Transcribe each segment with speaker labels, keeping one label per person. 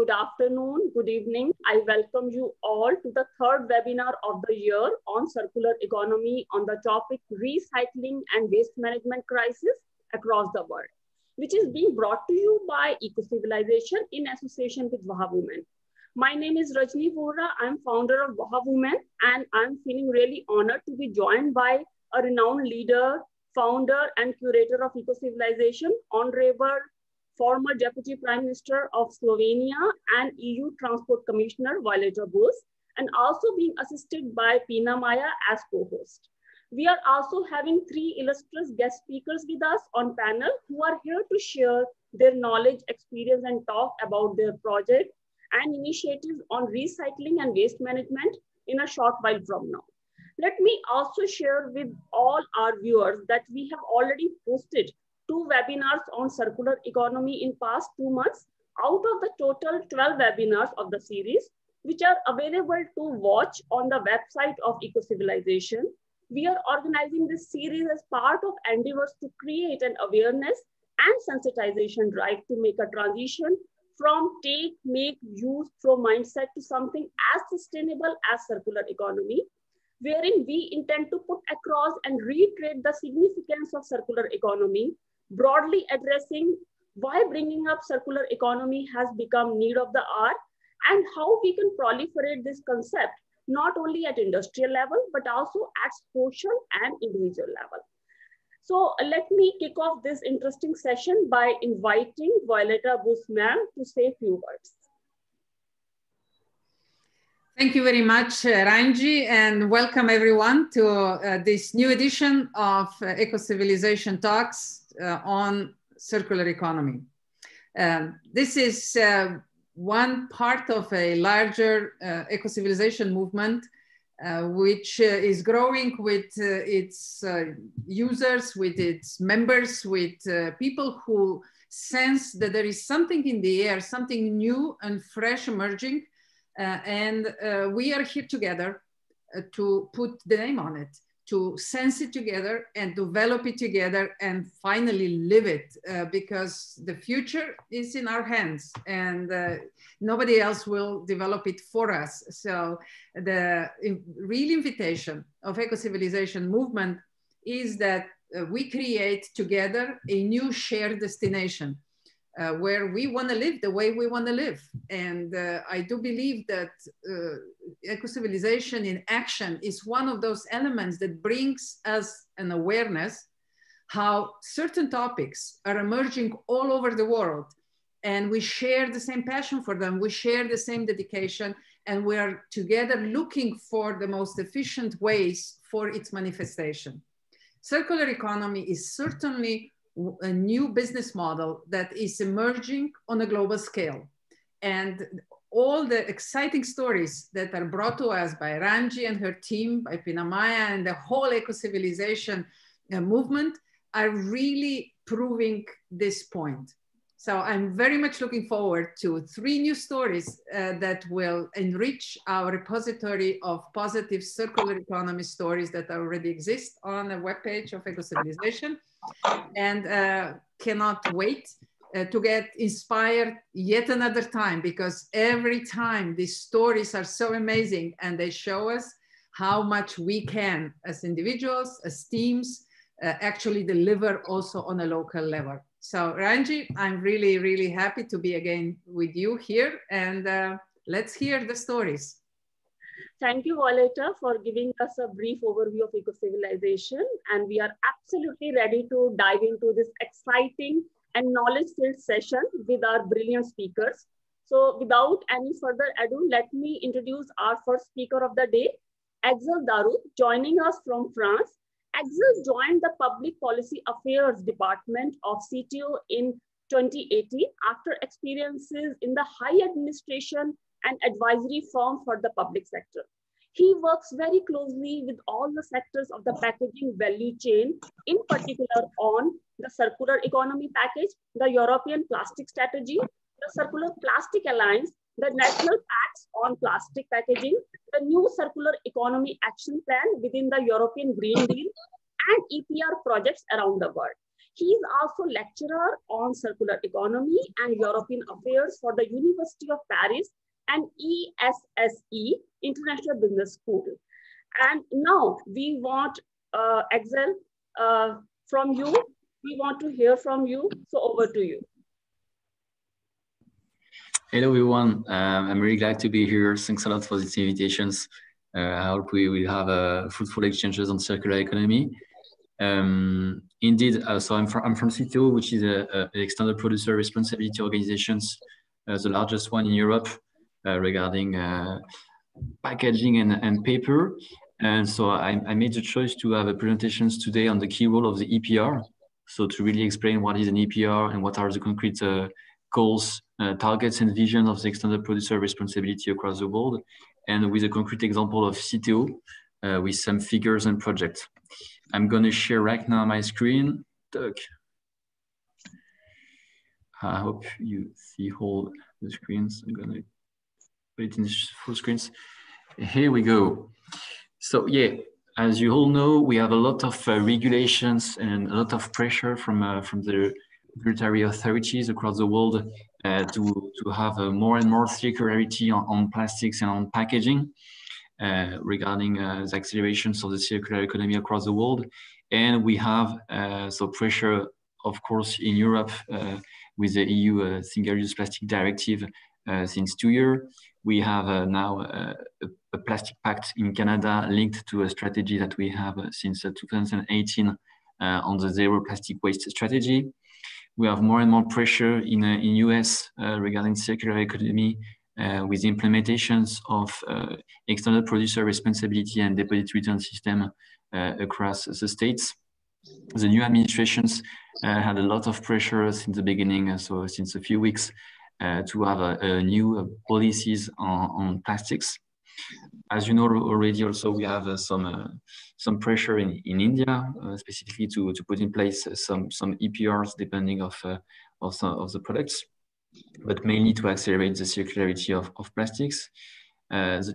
Speaker 1: good afternoon, good evening. I welcome you all to the third webinar of the year on circular economy on the topic recycling and waste management crisis across the world, which is being brought to you by Eco-Civilization in association with Waha Women. My name is Rajni Vora. I'm founder of Waha Women, and I'm feeling really honored to be joined by a renowned leader, founder, and curator of Eco-Civilization, Honorable former Deputy Prime Minister of Slovenia and EU Transport Commissioner Violeta Bulc, and also being assisted by Pina Maya as co-host. We are also having three illustrious guest speakers with us on panel who are here to share their knowledge, experience, and talk about their project and initiatives on recycling and waste management in a short while from now. Let me also share with all our viewers that we have already posted two webinars on circular economy in past two months out of the total 12 webinars of the series, which are available to watch on the website of Eco-Civilization. We are organizing this series as part of endeavors to create an awareness and sensitization drive to make a transition from take, make, use, throw mindset to something as sustainable as circular economy, wherein we intend to put across and reiterate the significance of circular economy broadly addressing why bringing up circular economy has become need of the hour and how we can proliferate this concept not only at industrial level but also at social and individual level so uh, let me kick off this interesting session by inviting Violeta Bulc ma'am to say a few words.
Speaker 2: Thank you very much, uh, Ranji, and welcome everyone to uh, this new edition of uh, Eco-Civilization Talks uh, on circular economy. Um, this is uh, one part of a larger uh, eco-civilization movement uh, which uh, is growing with uh, its users, with its members, with people who sense that there is something in the air, something new and fresh emerging. and we are here together to put the name on it to sense it together and develop it together and finally live it uh, because the future is in our hands and uh, nobody else will develop it for us. So the real invitation of eco-civilization movement is that uh, we create together a new shared destination uh, where we want to live the way we want to live. And uh, I do believe that uh, eco-civilization in action is one of those elements that brings us an awareness how certain topics are emerging all over the world and we share the same passion for them we share the same dedication and we are together looking for the most efficient ways for its manifestation circular economy is certainly a new business model that is emerging on a global scale. And all the exciting stories that are brought to us by Ranji and her team, by Pinamaya and the whole eco-civilization uh, movement are really proving this point. So I'm very much looking forward to three new stories uh, that will enrich our repository of positive circular economy stories that already exist on the webpage of Eco-Civilization and uh, cannot wait uh, to get inspired yet another time because every time these stories are so amazing and they show us how much we can as individuals, as teams, uh, actually deliver also on a local level. So Ranji, I'm really, really happy to be again with you here and uh, let's hear the stories.
Speaker 1: Thank you, Violeta, for giving us a brief overview of eco-civilization. And we are absolutely ready to dive into this exciting and knowledge-filled session with our brilliant speakers. So without any further ado, let me introduce our first speaker of the day, Axel Darut, joining us from France. Axel joined the Public Policy Affairs Department of Citeo in 2018 after experiences in the high administration and advisory firm for the public sector. He works very closely with all the sectors of the packaging value chain, in particular on the circular economy package, the European plastic strategy, the circular plastic alliance, the national pacts on plastic packaging, the new circular economy action plan within the European Green Deal, and EPR projects around the world. He is also lecturer on circular economy and European affairs for the University of Paris and ESSE, International Business School. And now we want, uh, Axel, uh, from you. We want to hear from you. So over to you.
Speaker 3: Hello, everyone. Um, I'm really glad to be here. Thanks a lot for these invitations. Uh, I hope we will have uh, fruitful exchanges on circular economy. Um, indeed, uh, so I'm from, I'm from CITEO, which is a, a extended producer responsibility organizations, uh, the largest one in Europe uh, regarding uh, packaging and, and paper. And so I, I, made the choice to have a presentations today on the key role of the EPR. So to really explain what is an EPR and what are the concrete goals uh, targets and vision of the extended producer responsibility across the world, and with a concrete example of Citeo uh, with some figures and projects. I'm going to share right now my screen. Doug. I hope you see all the screens. I'm going to put it in full screens. Here we go. So yeah, as you all know, we have a lot of uh, regulations and a lot of pressure from uh, from the regulatory authorities across the world uh, to, to have uh, more and more circularity on, on plastics and on packaging uh, regarding uh, the accelerations of the circular economy across the world. And we have uh, so pressure, of course, in Europe uh, with the EU Single-Use Plastic Directive since two years. We have now a, a, plastic pact in Canada linked to a strategy that we have since 2018 on the zero plastic waste strategy we have more and more pressure in uh, in US uh, regarding circular economy uh, with implementations of external producer responsibility and deposit return system across the states. The new administrations had a lot of pressure since the beginning, so since a few weeks, to have a, a new policies on, on plastics as you know already, also we have uh, some uh, some pressure in in India, uh, specifically to to put in place some some EPRs depending of of some of the products, but mainly to accelerate the circularity of of plastics. Uh, the,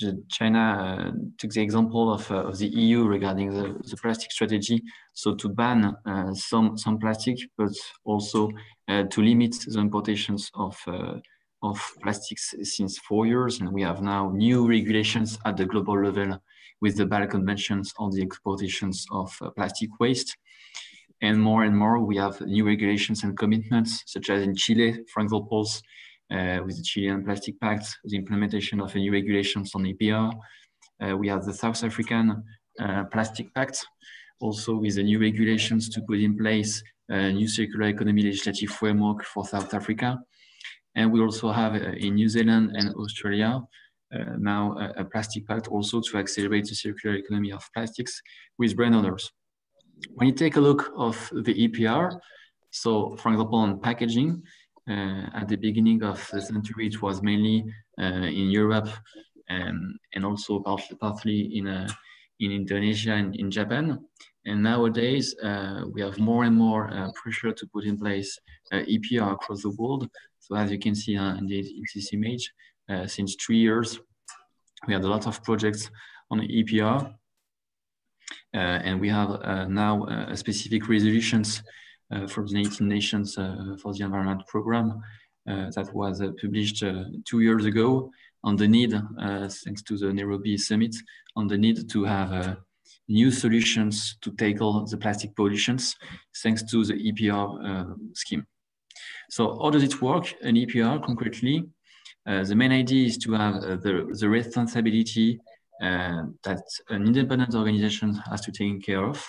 Speaker 3: the China uh, took the example of, uh, of the EU regarding the, the plastic strategy, so to ban some some plastic, but also to limit the importations of of plastics since four years, and we have now new regulations at the global level with the Bâle Conventions on the exportations of uh, plastic waste. And more and more, we have new regulations and commitments, such as in Chile, for example, uh, with the Chilean Plastic Pact, the implementation of new regulations on EPR. Uh, we have the South African uh, Plastic Pact, also with the new regulations to put in place a new circular economy legislative framework for South Africa. And we also have uh, in New Zealand and Australia uh, now a, a, plastic pact also to accelerate the circular economy of plastics with brand owners. When you take a look of the EPR, so for example, on packaging, uh, at the beginning of the century, it was mainly uh, in Europe and, and also partly, in, uh, in Indonesia and in Japan. And nowadays, uh, we have more and more pressure to put in place EPR across the world so as you can see uh, in, this, in, this, image, uh, since three years, we had a lot of projects on EPR. Uh, and we have uh, now uh, specific resolutions uh, from the United Nations for the Environment Program that was published two years ago on the need, thanks to the Nairobi Summit, on the need to have new solutions to tackle the plastic pollutions, thanks to the EPR scheme. So how does it work, an EPR concretely? Uh, the main idea is to have uh, the, the responsibility uh, that an independent organization has to take care of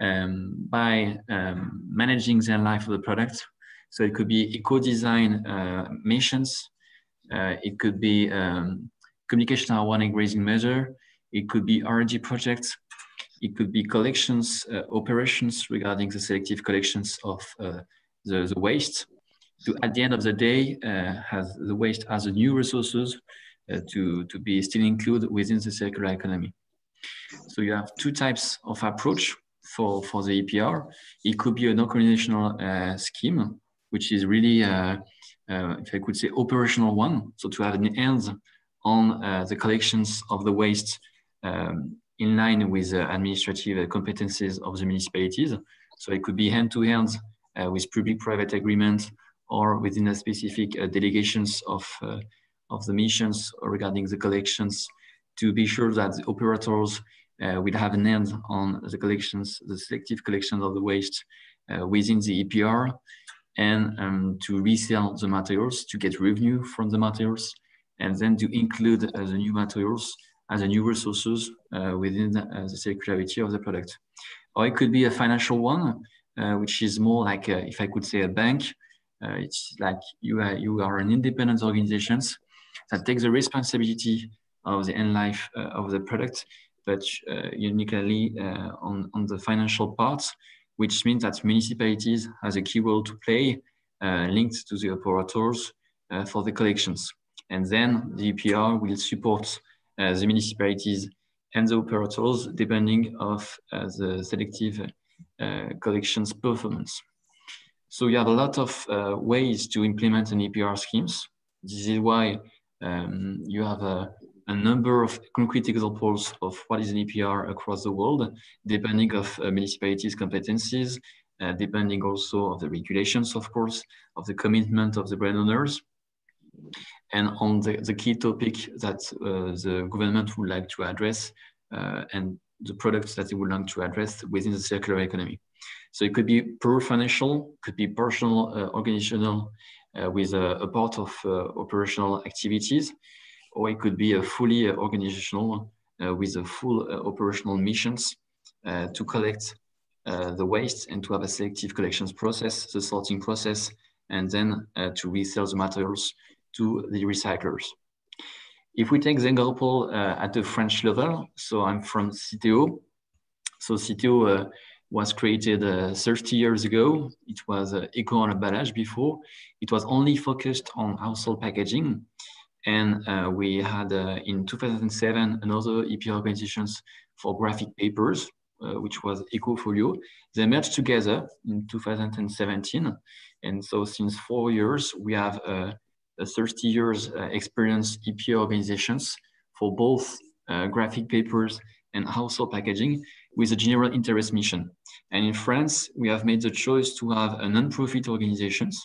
Speaker 3: um, by um, managing the life of the product. So it could be eco-design uh, missions, uh, it could be um, communication awareness raising measure, it could be R&D projects, it could be collections, uh, operations regarding the selective collections of the, the waste, to at the end of the day uh, has the waste as a new resources uh, to, to be still included within the circular economy. So you have two types of approach for, for the EPR. It could be an organizational uh, scheme, which is really, uh, uh, if I could say, operational one. So to have an end on uh, the collections of the waste um, in line with the administrative competencies of the municipalities. So it could be hand-to-hand -hand, with public-private agreement or within a specific delegations of, of the missions regarding the collections to be sure that the operators uh, will have an end on the collections, the selective collection of the waste uh, within the EPR and um, to resell the materials to get revenue from the materials and then to include uh, the new materials as a new resources uh, within uh, the circularity of the product. Or it could be a financial one, uh, which is more like, a, if I could say a bank, it's like you are, you are an independent organizations that takes the responsibility of the end life of the product but uh, uniquely uh, on, on the financial part, which means that municipalities has a key role to play uh, linked to the operators for the collections. And then the EPR will support the municipalities and the operators depending of the selective collections performance. So you have a lot of uh, ways to implement an EPR schemes. This is why um, you have a, a number of concrete examples of what is an EPR across the world, depending of uh, municipalities' competencies, uh, depending also of the regulations, of course, of the commitment of the brand owners, and on the, the key topic that uh, the government would like to address uh, and the products that they would like to address within the circular economy. So it could be pure financial, could be personal, uh, organizational, uh, with a, a, part of operational activities, or it could be a fully uh, organizational uh, with a full uh, operational missions to collect the waste and to have a selective collections process, the sorting process, and then to resell the materials to the recyclers. If we take the example at the French level, so I'm from Citeo. So Citeo was created uh, 30 years ago. It was uh, Eco Emballage before. It was only focused on household packaging. And uh, we had uh, in 2007 another EP organizations for graphic papers, uh, which was Ecofolio. They merged together in 2017. And so since four years, we have uh, 30 years uh, experience EP organizations for both uh, graphic papers and household packaging with a general interest mission. And in France, we have made the choice to have a non-profit organizations.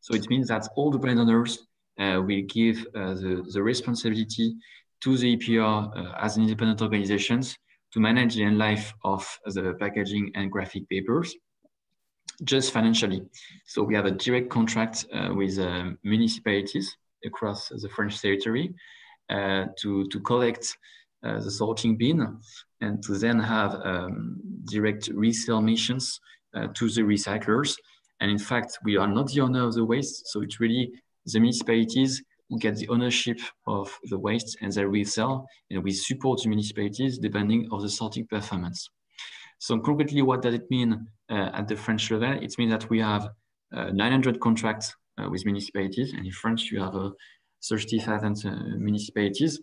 Speaker 3: So it means that all the brand owners uh, will give uh, the, the responsibility to the EPR uh, as an independent organizations to manage the end life of the packaging and graphic papers just financially. So we have a direct contract uh, with uh, municipalities across the French territory uh, to, to collect the sorting bin and to then have um, direct resale missions to the recyclers. And in fact, we are not the owner of the waste. So it's really the municipalities who get the ownership of the waste and they resell and we support the municipalities depending of the sorting performance. So concretely, what does it mean uh, at the French level? It means that we have uh, 900 contracts uh, with municipalities and in France you have uh, 30,000 uh, municipalities.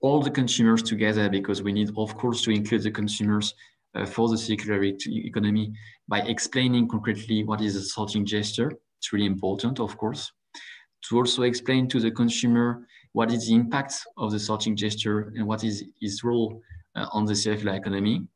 Speaker 3: All the consumers together because we need of course to include the consumers uh, for the circular economy by explaining concretely what is a sorting gesture. It's really important, of course to also explain to the consumer what is the impact of the sorting gesture and what is its role uh, on the circular economy.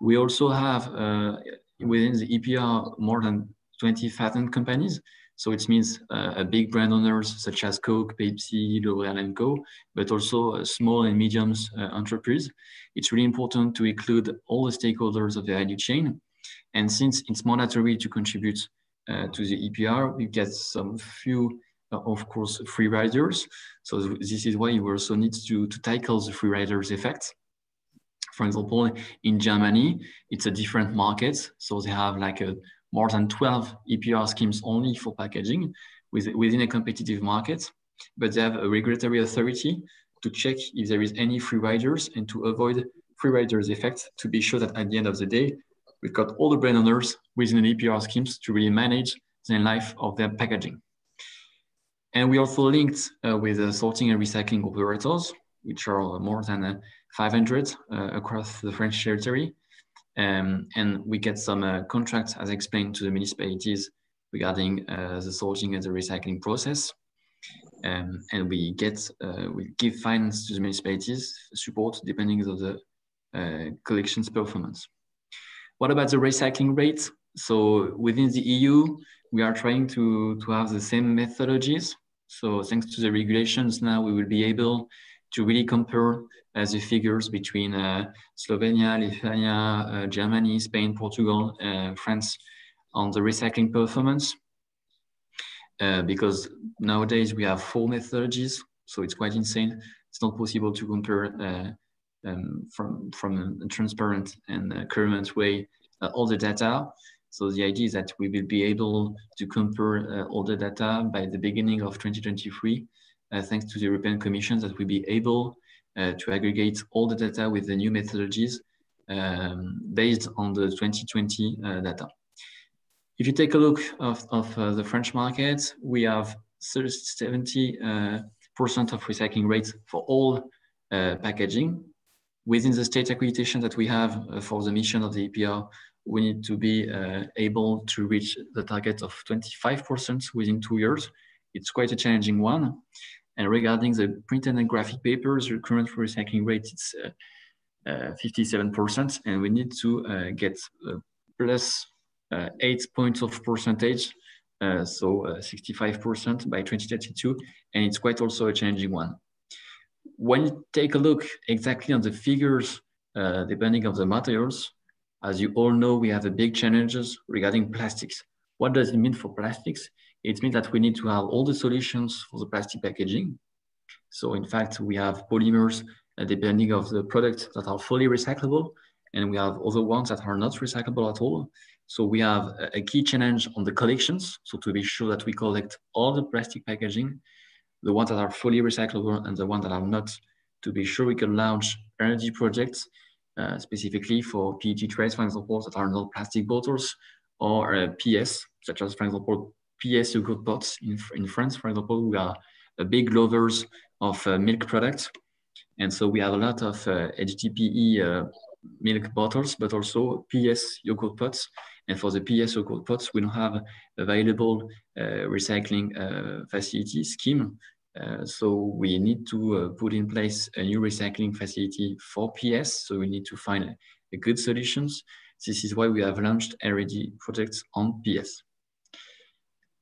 Speaker 3: We also have uh, within the EPR more than 20,000 companies. So it means uh, big brand owners such as Coke, Pepsi, L'Oréal and Co, but also uh, small and medium uh, enterprise. It's really important to include all the stakeholders of the value chain. And since it's mandatory to contribute uh, to the EPR, we get some few of course, free riders. So this is why you also need to, to tackle the free riders effect. For example, in Germany, it's a different market. So they have like a more than 12 EPR schemes only for packaging with, within a competitive market, but they have a regulatory authority to check if there is any free riders and to avoid free riders effect to be sure that at the end of the day, we've got all the brand owners within the EPR schemes to really manage the life of their packaging. And we also linked uh, with uh, sorting and recycling operators, which are more than 500 uh, across the French territory. Um, and we get some uh, contracts, as explained to the municipalities regarding uh, the sorting and the recycling process. Um, and we get, we give finance to the municipalities, support depending on the collections performance. What about the recycling rate? So within the EU, we are trying to, to have the same methodologies. So thanks to the regulations now, we will be able to really compare uh, the figures between uh, Slovenia, Lithuania, uh, Germany, Spain, Portugal, uh, France on the recycling performance. Uh, because nowadays we have four methodologies, so it's quite insane. It's not possible to compare uh, um, from, from a transparent and current way all the data. So the idea is that we will be able to compare uh, all the data by the beginning of 2023, uh, thanks to the European Commission that we'll be able uh, to aggregate all the data with the new methodologies um, based on the 2020 uh, data. If you take a look of, of uh, the French market, we have 70% uh, of recycling rates for all packaging. Within the state accreditation that we have for the mission of the EPR, we need to be uh, able to reach the target of 25% within two years. It's quite a challenging one. And regarding the printed and graphic papers, the current recycling rate is 57%, uh, uh, and we need to uh, get plus eight points of percentage, so 65% by 2032, and it's quite also a challenging one. When you take a look exactly on the figures, depending on the materials, as you all know, we have a big challenges regarding plastics. What does it mean for plastics? It means that we need to have all the solutions for the plastic packaging. So in fact, we have polymers uh, depending of the product that are fully recyclable, and we have other ones that are not recyclable at all. So we have a, a key challenge on the collections. So to be sure that we collect all the plastic packaging, the ones that are fully recyclable and the ones that are not, to be sure we can launch energy projects uh, specifically for PET trays, for example, that are not plastic bottles, or uh, PS, such as, for example, PS yogurt pots in, in France, for example, we are a big lovers of uh, milk products. And so we have a lot of HDPE uh, milk bottles, but also PS yogurt pots. And for the PS yogurt pots, we don't have available uh, recycling uh, facility scheme uh, so we need to uh, put in place a new recycling facility for PS. So we need to find a, a good solutions. This is why we have launched already projects on PS.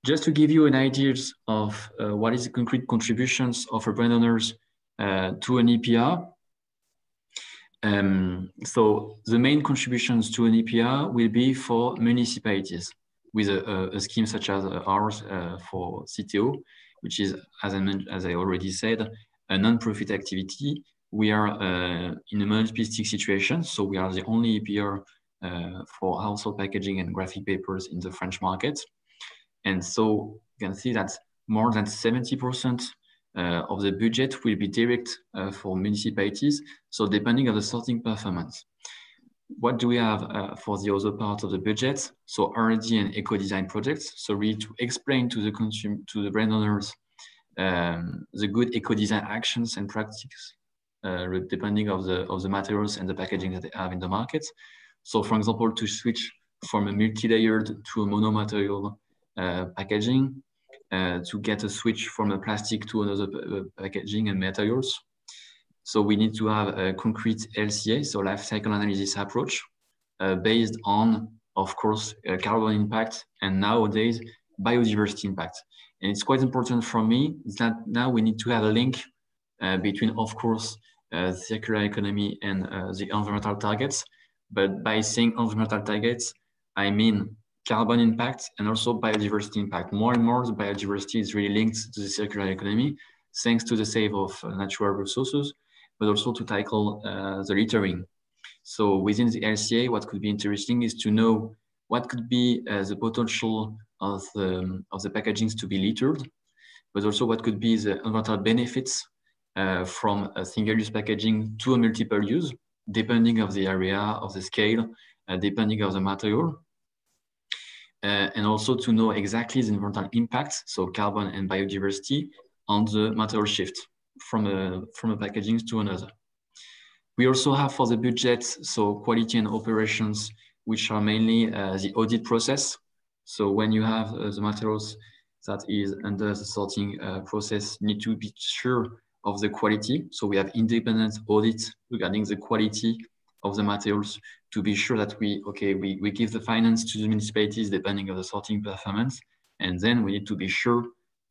Speaker 3: Just to give you an idea of uh, what is the concrete contributions of our brand owners uh, to an EPR. Um, so the main contributions to an EPR will be for municipalities with a, a, scheme such as ours uh, for Citeo which is, as I, as I already said, a non-profit activity. We are uh, in a monopolistic situation, so we are the only EPR uh, for household packaging and graphic papers in the French market. And so you can see that more than 70% uh, of the budget will be direct uh, for municipalities. So depending on the sorting performance. What do we have uh, for the other part of the budget? So R&D and eco-design projects. So really to explain to the consumer, to the brand owners, um, the good eco-design actions and practices, uh, depending of the of the materials and the packaging that they have in the market. So, for example, to switch from a multi-layered to a mono-material packaging, uh, to get a switch from a plastic to another uh, packaging and materials, so we need to have a concrete LCA, so life cycle analysis approach, uh, based on, of course, uh, carbon impact and nowadays biodiversity impact. And it's quite important for me that now we need to have a link uh, between, of course, uh, circular economy and uh, the environmental targets. But by saying environmental targets, I mean carbon impact and also biodiversity impact. More and more, the biodiversity is really linked to the circular economy, thanks to the save of uh, natural resources, but also to tackle uh, the littering. So within the LCA, what could be interesting is to know what could be uh, the potential of the, of the packagings to be littered, but also what could be the environmental benefits uh, from a single-use packaging to a multiple use, depending of the area, of the scale, uh, depending of the material. Uh, and also to know exactly the environmental impact, so carbon and biodiversity, on the material shift from a, from a packaging to another. We also have for the budget, so quality and operations, which are mainly uh, the audit process. So when you have uh, the materials that is under the sorting uh, process, need to be sure of the quality. So we have independent audits regarding the quality of the materials to be sure that we, okay, we, we give the finance to the municipalities depending on the sorting performance. And then we need to be sure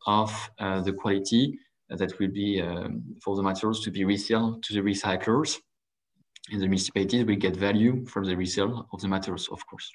Speaker 3: of uh, the quality that will be um, for the materials to be resale to the recyclers. And the municipalities will get value from the resale of the materials, of course.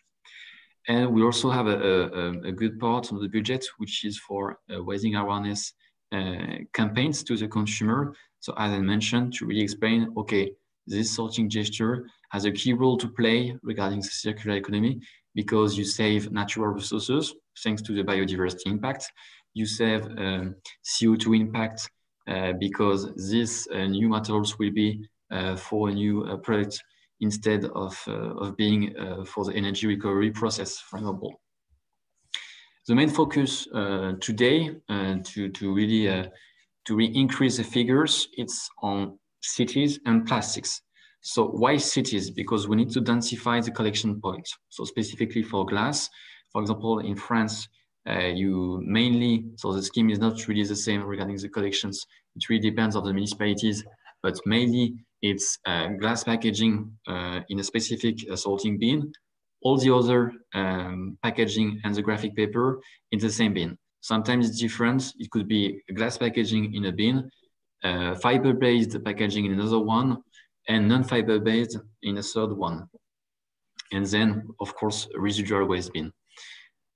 Speaker 3: And we also have a, a, a good part of the budget, which is for uh, raising awareness uh, campaigns to the consumer. So as I mentioned, to really explain, okay, this sorting gesture has a key role to play regarding the circular economy because you save natural resources thanks to the biodiversity impact. You save um, CO2 impact uh, because these uh, new materials will be uh, for a new uh, product instead of, uh, of being uh, for the energy recovery process, for example. The main focus today to, to really to re increase the figures, it's on cities and plastics. So why cities? Because we need to densify the collection points. So specifically for glass, for example, in France, uh, you mainly, so the scheme is not really the same regarding the collections. It really depends on the municipalities, but mainly it's uh, glass packaging uh, in a specific uh, sorting bin. All the other um, packaging and the graphic paper in the same bin. Sometimes it's different. It could be glass packaging in a bin, uh, fiber-based packaging in another one, and non-fiber based in a third one. And then, of course, residual waste bin.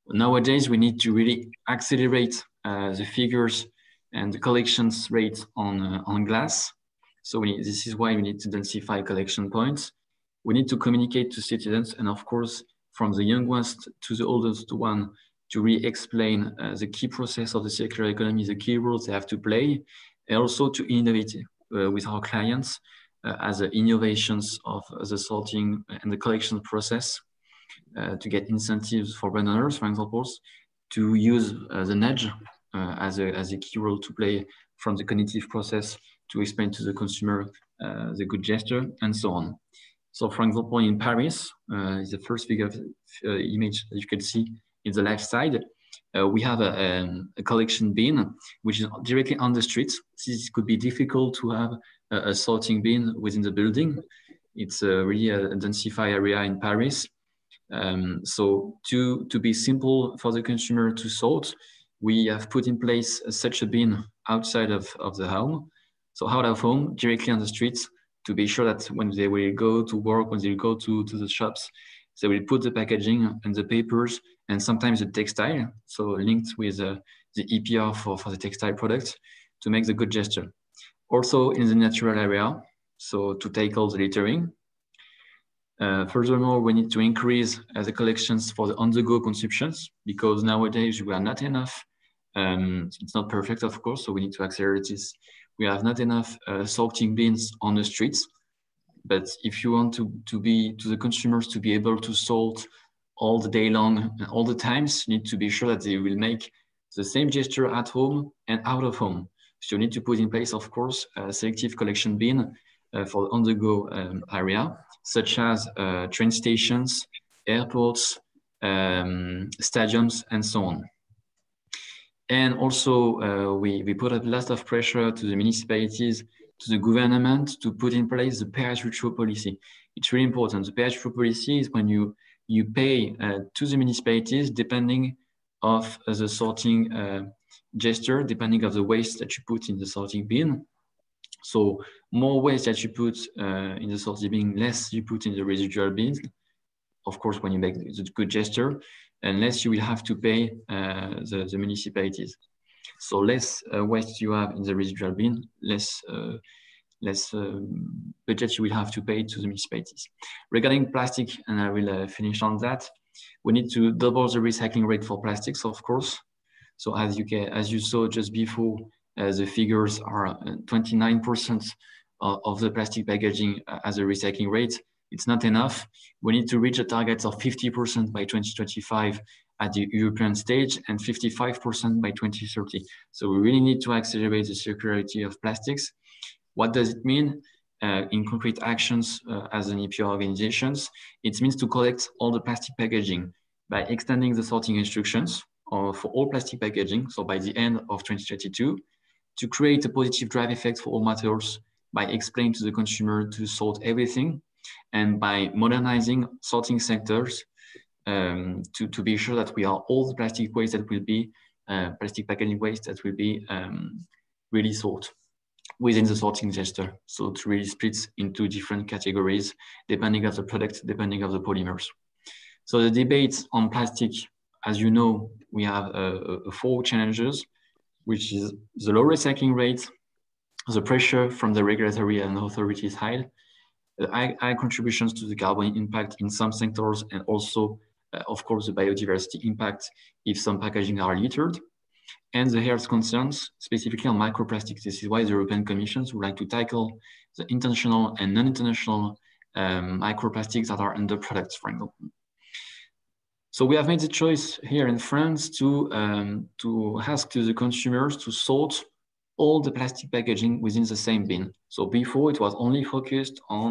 Speaker 3: Nowadays, we need to really accelerate uh, the figures and the collections rate on, uh, on glass. So this is why we need to densify collection points. We need to communicate to citizens and of course, from the youngest to the oldest one, to re-explain uh, the key process of the circular economy, the key roles they have to play, and also to innovate uh, with our clients uh, as innovations of the sorting and the collection process uh, to get incentives for brand owners, for example, to use uh, the nudge as, a, as a key role to play from the cognitive process to explain to the consumer the good gesture and so on. So for example, in Paris, uh, the first figure uh, image that you can see in the left side. Uh, we have a, um, a, collection bin, which is directly on the street. This could be difficult to have a, a sorting bin within the building. It's a really a densified area in Paris. Um, so to, to be simple for the consumer to sort, we have put in place such a bin outside of, of the home. So out of home, directly on the streets, to be sure that when they will go to work, when they go to, to the shops, they will put the packaging and the papers and sometimes the textile, so linked with uh, the EPR for, for the textile products to make the good gesture also in the natural area, so to tackle the littering. Uh, furthermore, we need to increase uh, the collections for the on-the-go consumptions because nowadays we are not enough. Um, it's not perfect, of course, so we need to accelerate this. We have not enough uh, sorting bins on the streets, but if you want to, to be to the consumers to be able to sort all the day long, all the times, you need to be sure that they will make the same gesture at home and out of home. So you need to put in place, of course, a selective collection bin uh, for on-the-go um, area, such as uh, train stations, airports, um, stadiums, and so on. And also, uh, we, we put a lot of pressure to the municipalities, to the government to put in place the pay-as-you-throw policy. It's really important. The pay-as-you-throw policy is when you, you pay uh, to the municipalities depending of the sorting uh, gesture depending of the waste that you put in the sorting bin. So more waste that you put uh, in the sorting bin, less you put in the residual bin. Of course, when you make the good gesture, and less you will have to pay the, the, municipalities. So less uh, waste you have in the residual bin, less uh, less um, budget you will have to pay to the municipalities. Regarding plastic, and I will uh, finish on that, we need to double the recycling rate for plastics, of course. So as you can, as you saw just before, uh, the figures are 29% uh, of the plastic packaging uh, as a recycling rate. It's not enough. We need to reach a target of 50% by 2025 at the European stage and 55% by 2030. So we really need to accelerate the circularity of plastics. What does it mean? Uh, in concrete actions uh, as an EPR organizations, it means to collect all the plastic packaging by extending the sorting instructions, uh, for all plastic packaging, so by the end of 2022, to create a positive drive effect for all materials by explaining to the consumer to sort everything. and by modernizing sorting sectors um, to, to be sure that we are all the plastic waste that will be, uh, plastic packaging waste that will be um, really sort within the sorting gesture. So it really splits into different categories, depending of the product, depending of the polymers. So the debate on plastic, as you know, we have uh, uh, four challenges, which is the low recycling rate, the pressure from the regulatory and authorities side, the high, high contributions to the carbon impact in some sectors, and also, uh, of course, the biodiversity impact if some packaging are littered, and the health concerns, specifically on microplastics. This is why the European Commission would like to tackle the intentional and non-intentional um, microplastics that are in the products, for example. So we have made the choice here in France to, um, to ask to the consumers to sort all the plastic packaging within the same bin. So before it was only focused on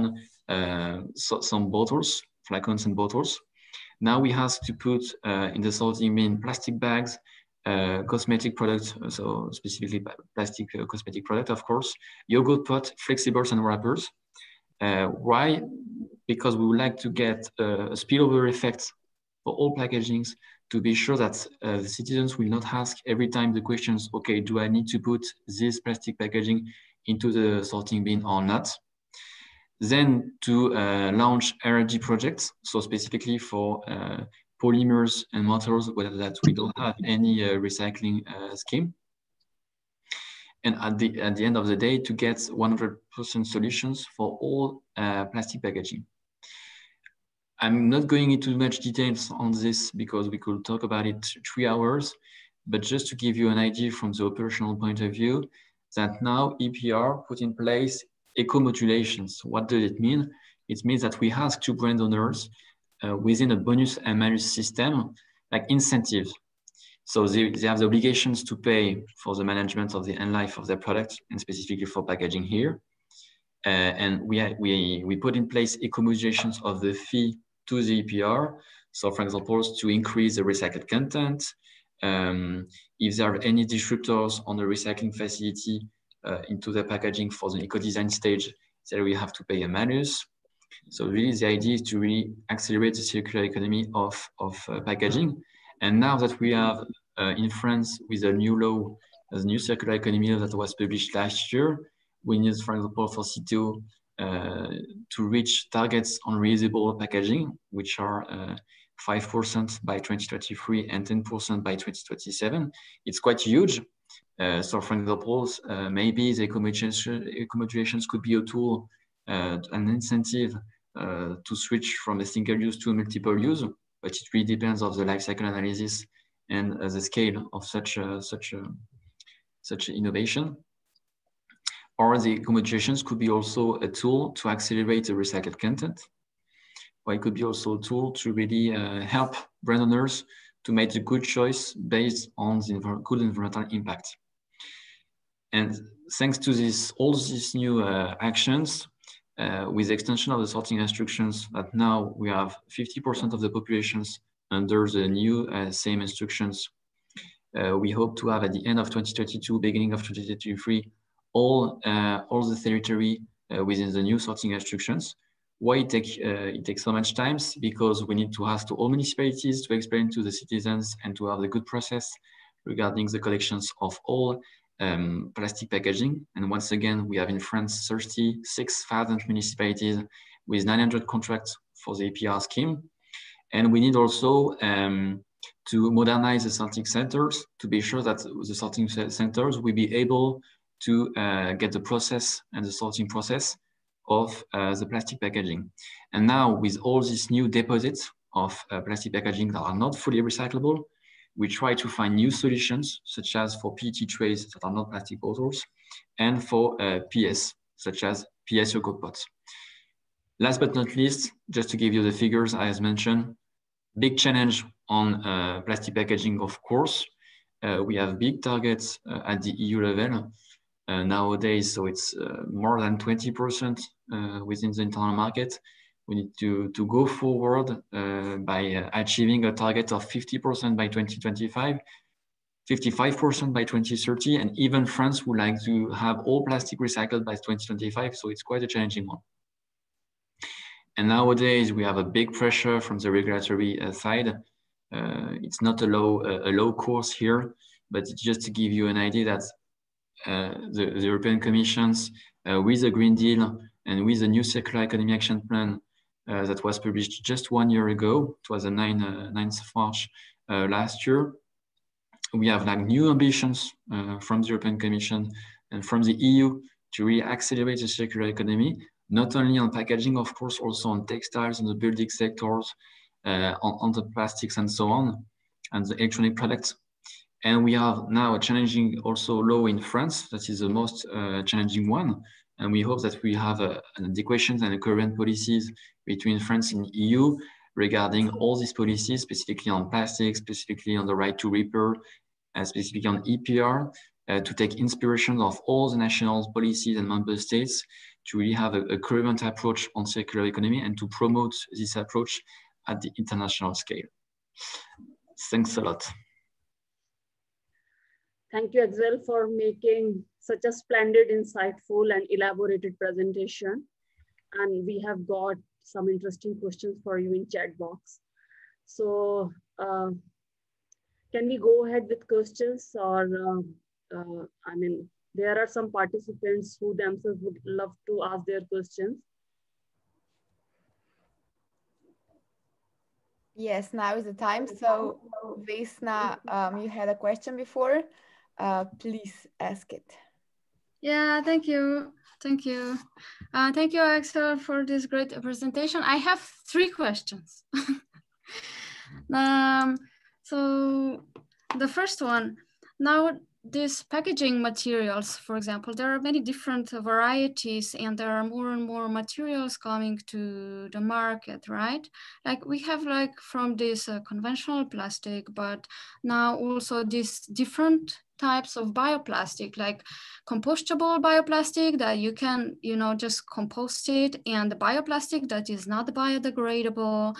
Speaker 3: uh, so, some bottles, flacons and bottles. Now we have to put uh, in the sorting bin plastic bags, uh, cosmetic products, so specifically plastic uh, cosmetic product, of course, yogurt pot, flexibles and wrappers. Uh, why? Because we would like to get uh, a spillover effect for all packagings to be sure that uh, the citizens will not ask every time the questions, okay, do I need to put this plastic packaging into the sorting bin or not? Then to uh, launch R&D projects, so specifically for uh, polymers and whether that we don't have any uh, recycling uh, scheme. And at the, at the end of the day, to get 100% solutions for all uh, plastic packaging. I'm not going into much details on this because we could talk about it three hours, but just to give you an idea from the operational point of view, that now EPR put in place eco-modulations. What does it mean? It means that we ask two brand owners uh, within a bonus and malus system, like incentives. So they, they have the obligations to pay for the management of the end life of their product and specifically for packaging here. Uh, and we, we, we put in place eco-modulations of the fee to the EPR. So for example, to increase the recycled content, um, if there are any disruptors on the recycling facility uh, into the packaging for the eco-design stage, then we have to pay a malus. So really the idea is to really accelerate the circular economy of, of uh, packaging. And now that we have uh, in France with a new law, a new circular economy that was published last year, we need, for example, for Citeo uh, to reach targets on reusable packaging, which are 5% uh, by 2023 and 10% by 2027. It's quite huge. Uh, so for example, uh, maybe the eco-modulations could be a tool, an incentive uh, to switch from a single use to a multiple use, but it really depends on the life cycle analysis and the scale of such, such, such innovation or the eco-modulations could be also a tool to accelerate the recycled content. Or it could be also a tool to really uh, help brand owners to make a good choice based on the good environmental impact. And thanks to this, all these new uh, actions, uh, with extension of the sorting instructions that now we have 50% of the populations under the new uh, same instructions. Uh, we hope to have at the end of 2022, beginning of 2023, all, uh, all the territory uh, within the new sorting instructions. Why it, take, uh, it takes so much time? Because we need to ask to all municipalities to explain to the citizens and to have the good process regarding the collections of all um, plastic packaging. And once again, we have in France 36,000 municipalities with 900 contracts for the EPR scheme. And we need also um, to modernize the sorting centers to be sure that the sorting centers will be able to uh, get the process and the sorting process of uh, the plastic packaging. And now with all these new deposits of uh, plastic packaging that are not fully recyclable, we try to find new solutions, such as for PET trays that are not plastic bottles, and for uh, PS, such as PS yogurt pots. Last but not least, just to give you the figures I as mentioned, big challenge on uh, plastic packaging, of course. Uh, we have big targets at the EU level, uh, nowadays. So it's uh, more than 20% uh, within the internal market. We need to, to go forward by achieving a target of 50% by 2025, 55% by 2030, and even France would like to have all plastic recycled by 2025. So it's quite a challenging one. and nowadays we have a big pressure from the regulatory uh, side. Uh, it's not a low, a low course here, but just to give you an idea that uh, the, the, European Commission's uh, with the Green Deal and with the new Circular Economy Action Plan uh, that was published just one year ago, it was the 9, 9th of March last year, we have like new ambitions from the European Commission and from the EU to really accelerate the circular economy, not only on packaging, of course, also on textiles, on the building sectors, uh, on, on the plastics and so on, and the electronic products. And we have now a challenging also law in France, that is the most uh, challenging one. And we hope that we have a, an adequation and a current policies between France and EU regarding all these policies, specifically on plastics, specifically on the right to repair, and specifically on EPR, uh, to take inspiration of all the national policies and member states to really have a, a current approach on circular economy and to promote this approach at the international scale. Thanks a lot.
Speaker 1: Thank you, Axel, for making such a splendid, insightful, and elaborated presentation. And we have got some interesting questions for you in chat box. So uh, can we go ahead with questions or, uh, uh, I mean, there are some participants who themselves would love to ask their questions.
Speaker 4: Yes, now is the time. So, Vesna, um, you had a question before. Uh, please ask it.
Speaker 5: Yeah, thank you. Thank you. Uh, thank you, Axel, for this great presentation. I have three questions. um, so the first one, now these packaging materials, for example, there are many different varieties and there are more and more materials coming to the market, right? Like we have like from this uh, conventional plastic, but now also these different types of bioplastic, like compostable bioplastic that you can, you know, just compost it and the bioplastic that is not biodegradable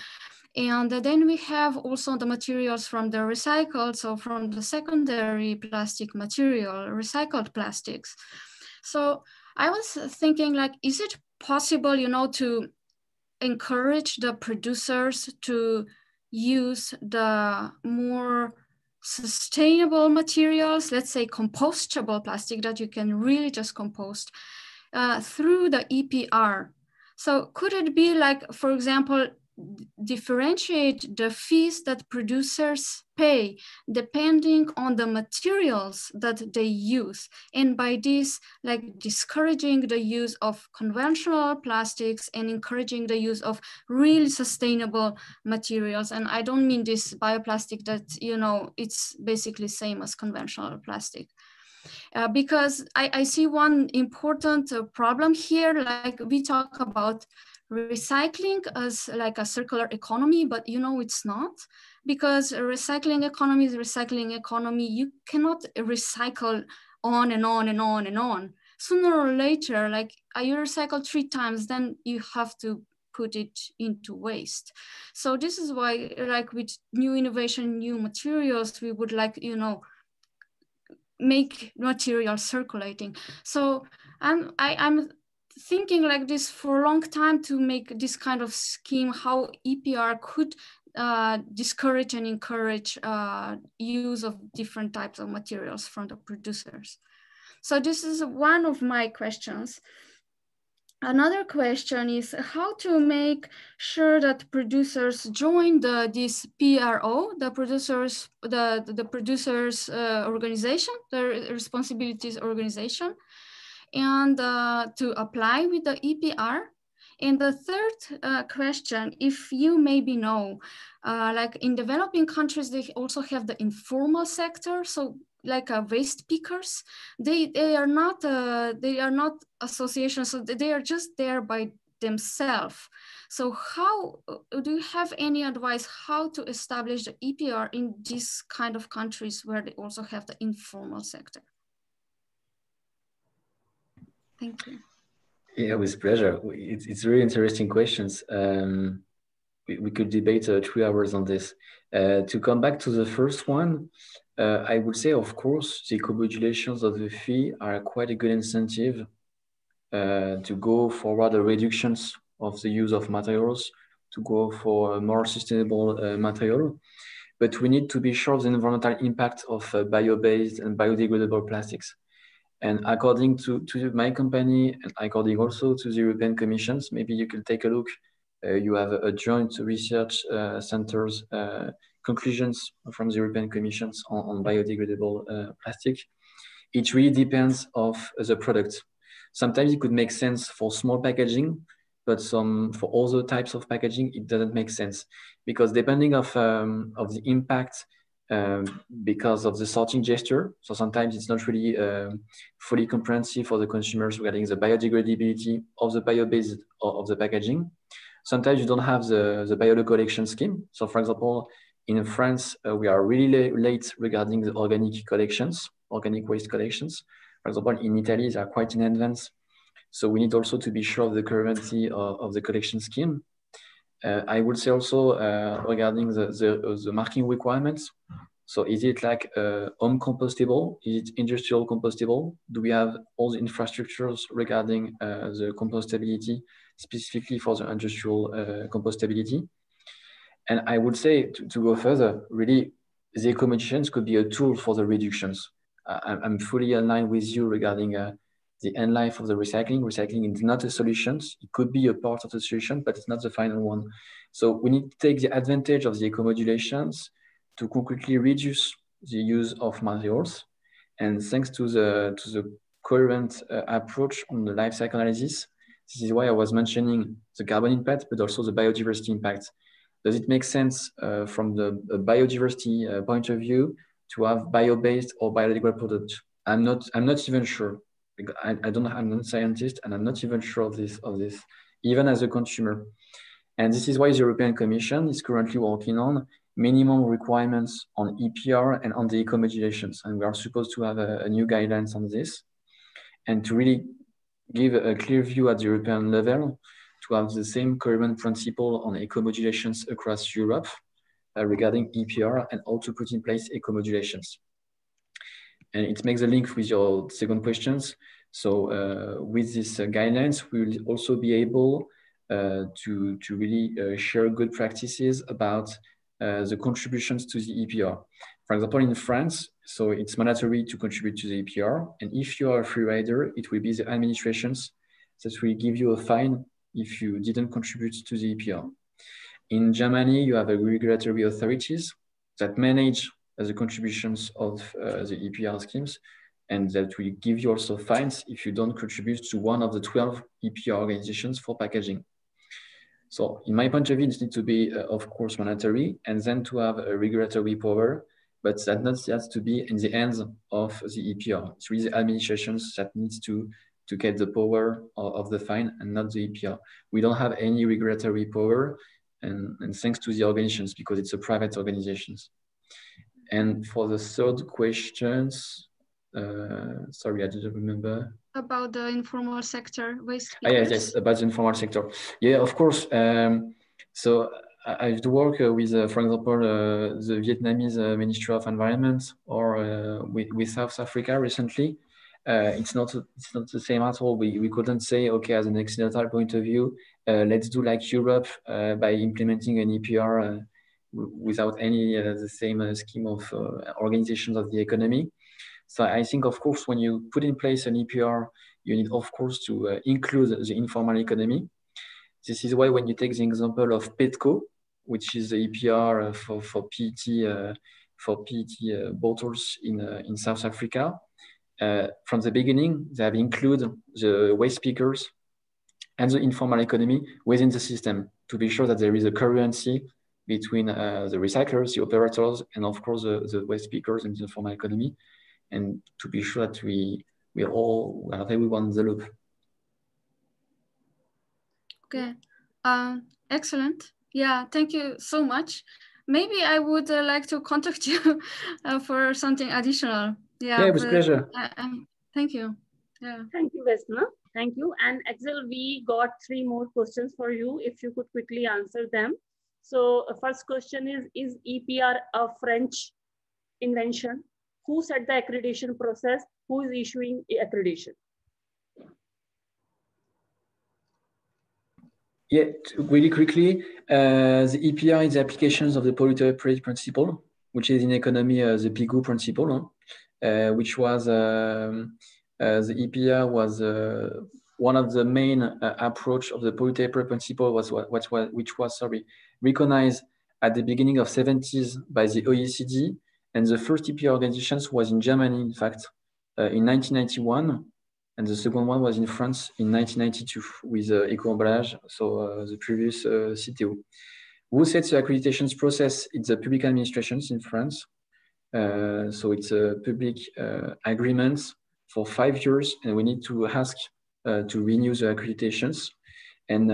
Speaker 5: and then we have also the materials from the recycled, so from the secondary plastic material, recycled plastics. So I was thinking like, is it possible, you know, to encourage the producers to use the more sustainable materials, let's say compostable plastic that you can really just compost uh, through the EPR. So could it be like, for example, differentiate the fees that producers pay depending on the materials that they use. And by this like discouraging the use of conventional plastics and encouraging the use of really sustainable materials. And i don't mean this bioplastic that you know it's basically same as conventional plastic. Uh, because I, I, see one important uh, problem here. Like we talk about recycling as like a circular economy, but you know it's not because recycling economy is recycling economy. You cannot recycle on and on and on and on. Sooner or later, like uh, you recycle three times, then you have to put it into waste. So this is why like with new innovation, new materials, we would like, you know, make material circulating. So I'm, I, I'm thinking like this for a long time to make this kind of scheme, how EPR could uh, discourage and encourage uh, use of different types of materials from the producers. So this is one of my questions. Another question is how to make sure that producers join the this PRO, the producers, the, the producers uh, organization, the responsibilities organization, and uh, to apply with the EPR. And the third uh, question, if you maybe know, uh, like in developing countries, they also have the informal sector. So like uh, waste pickers, they, they are not uh, they are not associations, so they are just there by themselves. So how uh, do you have any advice how to establish the EPR in these kind of countries where they also have the informal sector? Thank you.
Speaker 3: Yeah, with pleasure. It's, it's really interesting questions. Um, we, we could debate uh, three hours on this. Uh, to come back to the first one, uh, I would say, of course, the co-modulations of the fee are quite a good incentive uh, to go forward the reductions of the use of materials to go for a more sustainable uh, material. But we need to be sure of the environmental impact of uh, bio-based and biodegradable plastics. And according to, to my company, and according also to the European Commissions, maybe you can take a look. Uh, you have a, joint research uh, center's uh, conclusions from the European Commissions on, on biodegradable uh, plastic. It really depends of the product. Sometimes it could make sense for small packaging, but some for other types of packaging, it doesn't make sense because depending of, um, of the impact um, because of the sorting gesture. So sometimes it's not really um, fully comprehensive for the consumers regarding the biodegradability of the bio-based of the packaging. Sometimes you don't have the, the bio collection scheme. So for example, in France, uh, we are really late regarding the organic collections, organic waste collections. For example, in Italy, they are quite in advance. So we need also to be sure of the currency of, of the collection scheme. Uh, I would say also uh, regarding the, the, the, marking requirements. So is it like uh, home compostable? Is it industrial compostable? Do we have all the infrastructures regarding uh, the compostability, specifically for the industrial uh, compostability? And I would say to, to, go further, really, the eco-modifications could be a tool for the reductions. I'm fully aligned with you regarding uh, the end life of the recycling. Recycling is not a solution. It could be a part of the solution, but it's not the final one. So we need to take the advantage of the eco-modulations to concretely reduce the use of materials. And thanks to the, to the current uh, approach on the life cycle analysis, this is why I was mentioning the carbon impact, but also the biodiversity impact. Does it make sense uh, from the biodiversity uh, point of view to have bio-based or biodegradable products? I'm not, I'm not even sure. I, I don't I'm not a scientist and I'm not even sure of this of this, even as a consumer. And this is why the European Commission is currently working on minimum requirements on EPR and on the eco-modulations. And we are supposed to have a, a, new guidelines on this and to really give a clear view at the European level to have the same current principle on eco-modulations across Europe uh, regarding EPR and to put in place eco-modulations. And it makes a link with your second questions. So uh, with these uh, guidelines, we will also be able uh, to, to really uh, share good practices about uh, the contributions to the EPR. For example, in France, so it's mandatory to contribute to the EPR. And if you are a free rider, it will be the administrations that will give you a fine if you didn't contribute to the EPR. In Germany, you have regulatory authorities that manage the contributions of uh, the EPR schemes, and that will give you also fines if you don't contribute to one of the 12 EPR organizations for packaging. So in my point of view, it needs to be, uh, of course, monetary and then to have a regulatory power, but that not has to be in the hands of the EPR. It's really the administrations that needs to, to get the power of, of the fine and not the EPR. We don't have any regulatory power, and, and thanks to the organizations, because it's a private organizations. And for the third questions, uh, sorry, I didn't remember.
Speaker 5: About the informal sector waste.
Speaker 3: Ah, yes, yes, about the informal sector. Yeah, of course. Um, so I have to work uh, with, uh, for example, uh, the Vietnamese uh, Ministry of Environment or uh, with, with, South Africa recently. it's not it's not the same at all. We, we couldn't say, okay, as an accidental point of view, let's do like Europe by implementing an EPR without any uh, the same uh, scheme of uh, organizations of the economy. So I think, of course, when you put in place an EPR, you need, of course, to include the informal economy. This is why when you take the example of PETCO, which is the EPR for, for PET, for PET bottles in, in South Africa, uh, from the beginning, they have included the waste pickers and the informal economy within the system to be sure that there is a currency between uh, the recyclers, the operators, and of course the, the waste pickers in the informal economy, and to be sure that we we all have everyone in the loop.
Speaker 5: Okay, uh, excellent. Yeah, thank you so much. Maybe I would uh, like to contact you uh, for something additional.
Speaker 3: Yeah, yeah it was pleasure.
Speaker 5: Um, thank you. Yeah.
Speaker 1: Thank you, Vesna. Thank you. And Axel, we got three more questions for you. If you could quickly answer them. So uh, first question is, is EPR a French invention? Who set the accreditation process? Who is issuing accreditation?
Speaker 3: Yeah, really quickly, uh, the EPR is the applications of the polluter pays principle, which is in economy uh, the Pigou principle, uh, which was um, uh, the EPR was uh, one of the main uh, approach of the pays principle was what, what, which was sorry recognized at the beginning of 70s by the OECD, and the first EPR organizations was in Germany, in fact, in 1991 and the second one was in France in 1992 with uh, Eco-Emballage, so uh, the previous uh, Citeo. Who sets the accreditations process? It's the public administrations in France. Uh, so it's a public uh, agreement for five years, and we need to ask uh, to renew the accreditations. And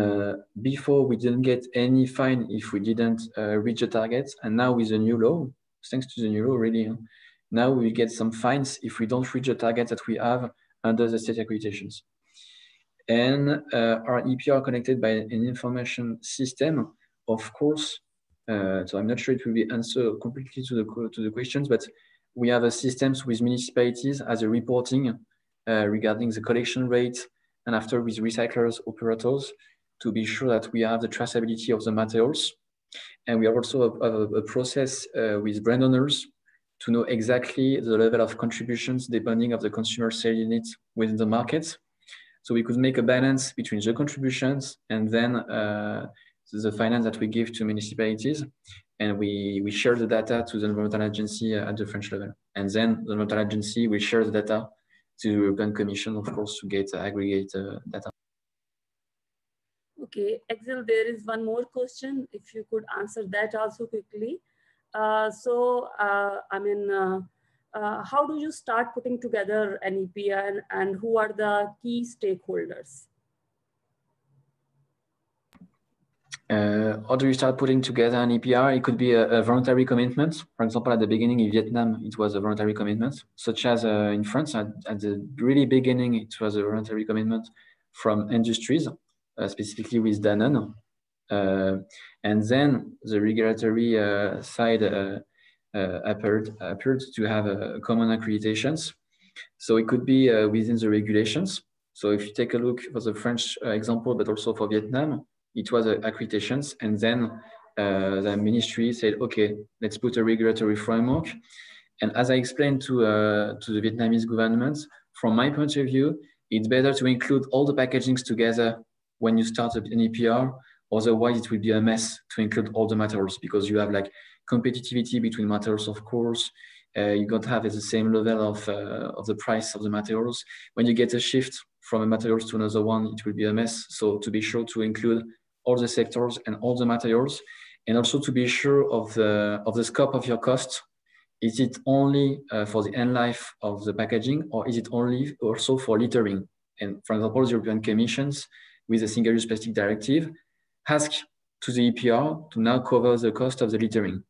Speaker 3: before we didn't get any fine if we didn't reach the targets, and now with the new law, thanks to the new law, really, now we get some fines if we don't reach the target that we have under the state accreditations. And uh, our EPR connected by an information system, of course, uh, so I'm not sure it will be answered completely to the, to the questions, but we have a systems with municipalities as a reporting uh, regarding the collection rate and after with recyclers, operators, to be sure that we have the traceability of the materials. And we have also a, a, a process uh, with brand owners to know exactly the level of contributions depending of the consumer sale unit within the market. So we could make a balance between the contributions and then uh, the finance that we give to municipalities. And we, we share the data to the environmental agency at the French level. And then the environmental agency will share the data to European Commission, of course, to get aggregate uh, data.
Speaker 1: Okay, Axel, there is one more question. If you could answer that also quickly. Uh, so, uh, I mean, how do you start putting together an EPR and, and who are the key stakeholders?
Speaker 3: Uh, how do you start putting together an EPR? It could be a, a, voluntary commitment. For example, at the beginning in Vietnam, it was a voluntary commitment, such as uh, in France, at, at, the really beginning, it was a voluntary commitment from industries, uh, specifically with Danone. Uh, and then the regulatory uh, side uh, appeared, appeared to have common accreditations. So it could be within the regulations. So if you take a look for the French example, but also for Vietnam, it was accreditations. And then the ministry said, okay, let's put a regulatory framework. And as I explained to, uh, to the Vietnamese government, from my point of view, it's better to include all the packagings together when you start an EPR Otherwise, it will be a mess to include all the materials because you have like competitivity between materials, of course. Uh, you don't have at the same level of, uh, of the price of the materials. When you get a shift from a materials to another one, it will be a mess. So to be sure to include all the sectors and all the materials, and also to be sure of the, of the scope of your costs. Is it only uh, for the end life of the packaging or is it only also for littering? And for example, the European Commissions with the Single-Use Plastic Directive ask to the EPR to now cover the cost of the littering.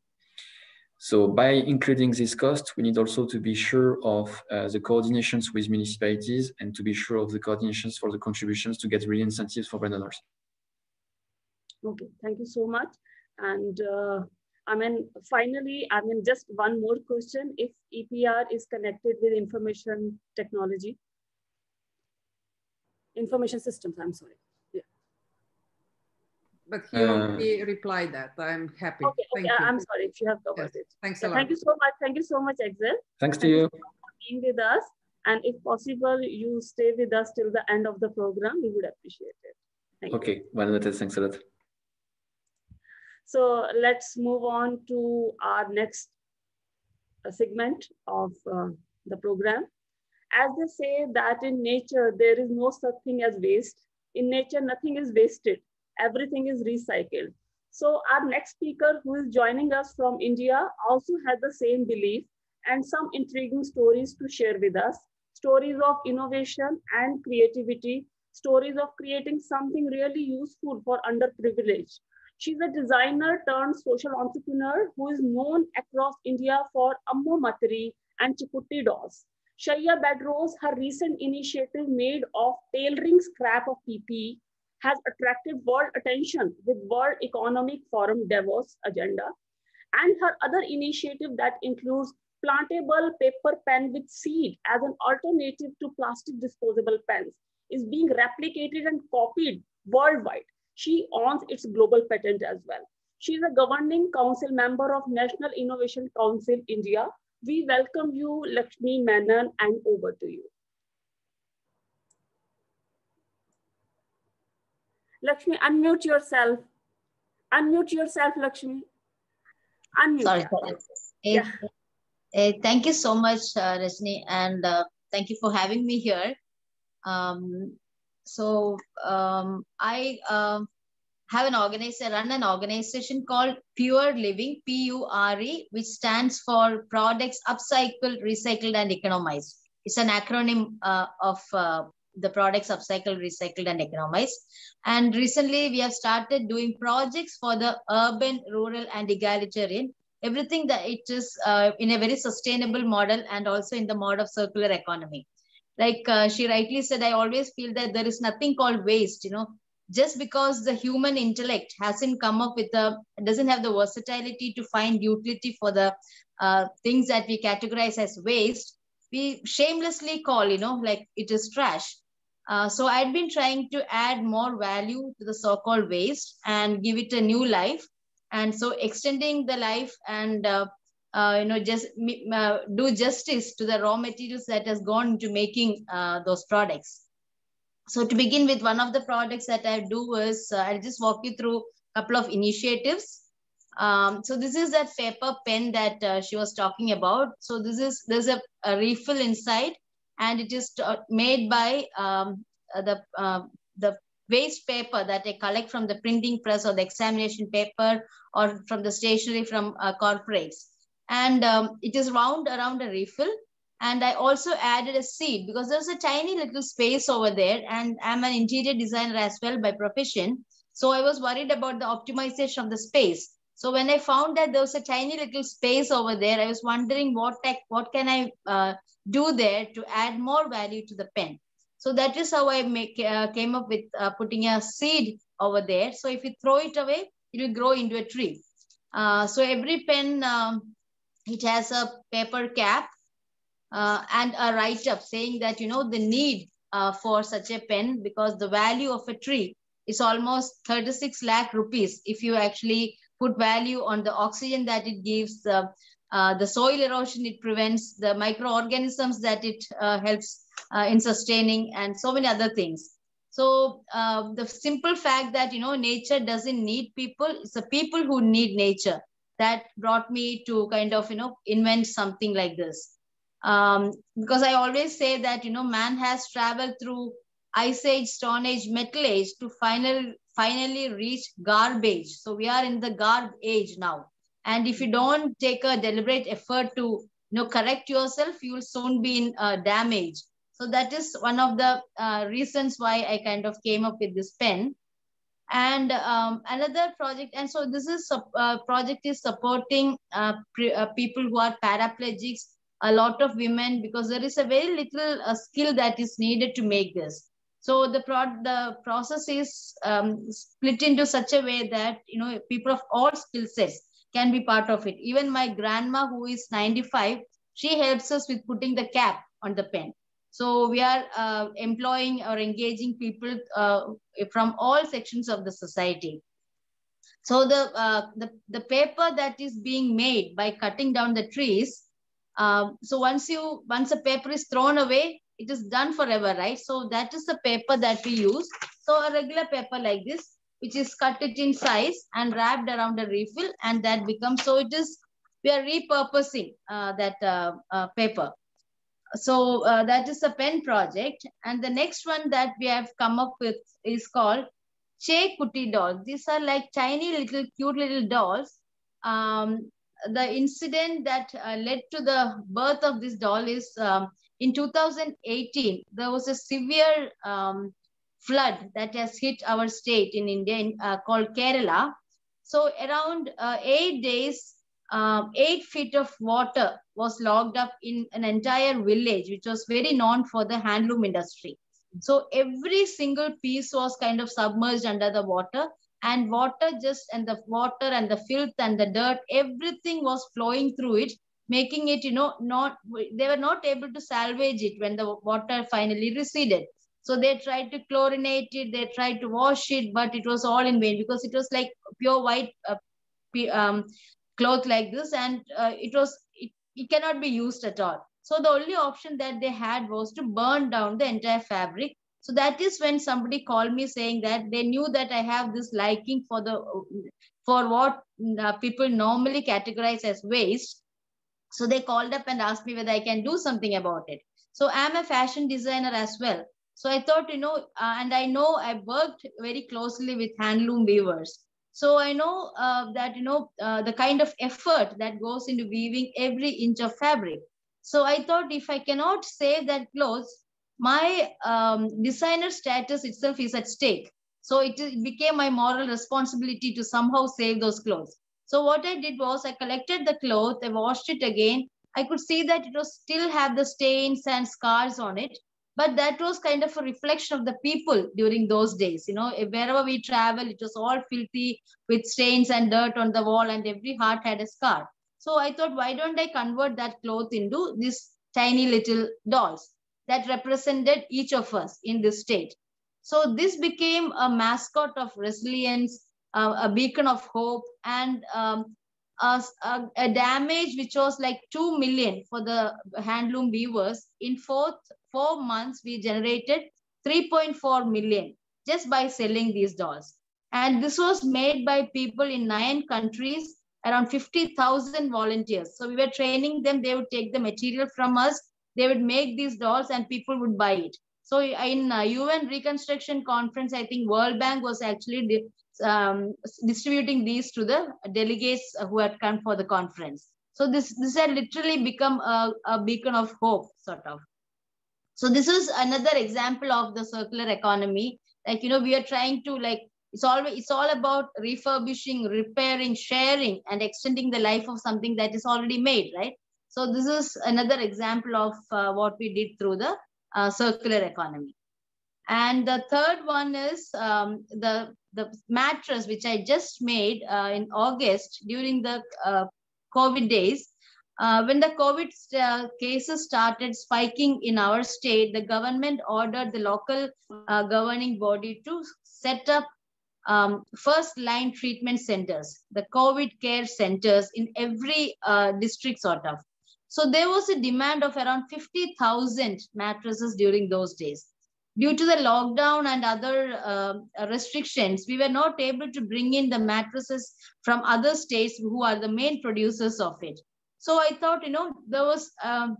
Speaker 3: So by including this cost, we need also to be sure of uh, the coordinations with municipalities and to be sure of the coordinations for the contributions to get real incentives for brand owners.
Speaker 1: Okay, thank you so much. And uh, I mean, finally, I mean, just one more question. If EPR is connected with information technology, information systems, I'm sorry
Speaker 2: but he already uh, replied that. I'm happy.
Speaker 1: Okay, Thank okay. I'm sorry if you have covered yes. it.
Speaker 2: Thanks a
Speaker 1: lot. Thank you so much. Thank you so much, Axel.
Speaker 3: Thanks to you.
Speaker 1: For being with us. And if possible, you stay with us till the end of the program. We would appreciate it.
Speaker 3: Thank okay, you. well noted. Thanks a lot.
Speaker 1: So let's move on to our next uh, segment of uh, the program. As they say that in nature, there is no such thing as waste. In nature, nothing is wasted everything is recycled. So our next speaker who is joining us from India also has the same belief and some intriguing stories to share with us. Stories of innovation and creativity, stories of creating something really useful for underprivileged. She's a designer turned social entrepreneur who is known across India for Ammoommathiri and Chekutty dolls. Shayya Bedrolls, her recent initiative made of tailoring scrap of PPE has attracted world attention with World Economic Forum Davos agenda and her other initiative that includes plantable paper pen with seed as an alternative to plastic disposable pens is being replicated and copied worldwide. She owns its global patent as well. She is a governing council member of National Innovation Council India. We welcome you, Lakshmi Menon, and over to you. Lakshmi, unmute yourself. Unmute yourself, Lakshmi. Unmute.
Speaker 6: Sorry, sorry.
Speaker 1: Yeah.
Speaker 6: Uh, thank you so much, uh, Rajni, and uh, thank you for having me here. Um, so um, I um, have an organization, run an organization called Pure Living, P-U-R-E, which stands for Products Upcycled, Recycled, and Economized. It's an acronym uh, of uh, the products upcycled, recycled, and economized. And recently, we have started doing projects for the urban, rural, and egalitarian. Everything that it is uh, in a very sustainable model and also in the mode of circular economy. Like uh, she rightly said, I always feel that there is nothing called waste. You know, just because the human intellect hasn't come up with a doesn't have the versatility to find utility for the uh, things that we categorize as waste, we shamelessly call, you know, like it is trash. Uh, so I'd been trying to add more value to the so-called waste and give it a new life. And so extending the life and, uh, uh, you know, just uh, do justice to the raw materials that has gone into making uh, those products. So to begin with, one of the products that I do is, uh, I'll just walk you through a couple of initiatives. Um, so this is that paper pen that she was talking about. So this is, there's a, a refill inside and it is made by um, the uh, the waste paper that they collect from the printing press or the examination paper or from the stationery from uh, corporates. And um, it is wound around a refill. And I also added a seat because there's a tiny little space over there. And I'm an interior designer as well by profession. So I was worried about the optimization of the space. So when I found that there was a tiny little space over there, I was wondering what tech, what can I uh, do there to add more value to the pen. So that is how I make, uh, came up with uh, putting a seed over there. So if you throw it away, it will grow into a tree. Uh, so every pen, um, it has a paper cap uh, and a write-up saying that, you know, the need uh, for such a pen because the value of a tree is almost 36 lakh rupees if you actually put value on the oxygen that it gives, the, uh, the soil erosion it prevents, the microorganisms that it uh, helps uh, in sustaining, and so many other things. So uh, the simple fact that, you know, nature doesn't need people, it's the people who need nature that brought me to kind of, you know, invent something like this. Um, because I always say that, you know, man has traveled through ice age, stone age, metal age to finally, finally reach garbage. So we are in the garb age now. And if you don't take a deliberate effort to, you know, correct yourself, you will soon be in uh, damage. So that is one of the uh, reasons why I kind of came up with this pen. And um, another project, and so this is uh, project is supporting uh, uh, people who are paraplegics, a lot of women, because there is a very little uh, skill that is needed to make this. So the pro the process is um, split into such a way that you know people of all skill sets can be part of it. Even my grandma, who is 95, she helps us with putting the cap on the pen. So we are uh, employing or engaging people uh, from all sections of the society. So the, uh, the, the paper that is being made by cutting down the trees, um, so once you once a paper is thrown away, it is done forever, right? So that is the paper that we use. So a regular paper like this, which is cut it in size and wrapped around a refill, and that becomes so it is we are repurposing uh, that uh, uh, paper so uh, that is a pen project. And the next one that we have come up with is called Chekutty dolls. These are like tiny little cute little dolls. Um, the incident that uh, led to the birth of this doll is um, in 2018, there was a severe um, flood that has hit our state in India uh, called Kerala. So around uh, eight days, um, eight feet of water was locked up in an entire village, which was very known for the handloom industry. So every single piece was kind of submerged under the water and water just and the water and the filth and the dirt, everything was flowing through it, making it, you know, not, they were not able to salvage it when the water finally receded. So they tried to chlorinate it, they tried to wash it, but it was all in vain because it was like pure white uh, um, cloth like this and uh, it was it, cannot be used at all. So the only option that they had was to burn down the entire fabric. So that is when somebody called me saying that they knew that I have this liking for the for what uh, people normally categorize as waste. So they called up and asked me whether I can do something about it. So I'm a fashion designer as well. So I thought, you know, uh, and I know I worked very closely with handloom weavers. So I know uh, that, you know, uh, the kind of effort that goes into weaving every inch of fabric. So I thought if I cannot save that clothes, my um, designer status itself is at stake. So it, it became my moral responsibility to somehow save those clothes. So what I did was I collected the cloth, I washed it again. I could see that it was still have the stains and scars on it but that was kind of a reflection of the people during those days you know. Wherever we travel it was all filthy with stains and dirt on the wall and every heart had a scar. So i thought why don't i convert that cloth into these tiny little dolls that represented each of us in this state? So this became a mascot of resilience uh, a beacon of hope and um, a, a, damage which was like 2 million for the handloom weavers in fourth four months, we generated 3.4 million just by selling these dolls. And this was made by people in nine countries, around 50,000 volunteers. So we were training them. They would take the material from us. They would make these dolls and people would buy it. So in uh, UN Reconstruction Conference, I think World Bank was actually um, distributing these to the delegates who had come for the conference. So this, this had literally become a, a beacon of hope, sort of. So this is another example of the circular economy. Like, you know, we are trying to like, it's all, it's all about refurbishing, repairing, sharing, and extending the life of something that is already made, right? So this is another example of uh, what we did through the uh, circular economy. And the third one is um, the, the mattress, which I just made uh, in August during the uh, COVID days. Uh, when the COVID uh, cases started spiking in our state, the government ordered the local uh, governing body to set up um, first line treatment centers, the COVID care centers in every uh, district sort of. So there was a demand of around 50,000 mattresses during those days. Due to the lockdown and other uh, restrictions, we were not able to bring in the mattresses from other states who are the main producers of it. So I thought, you know, there was, um,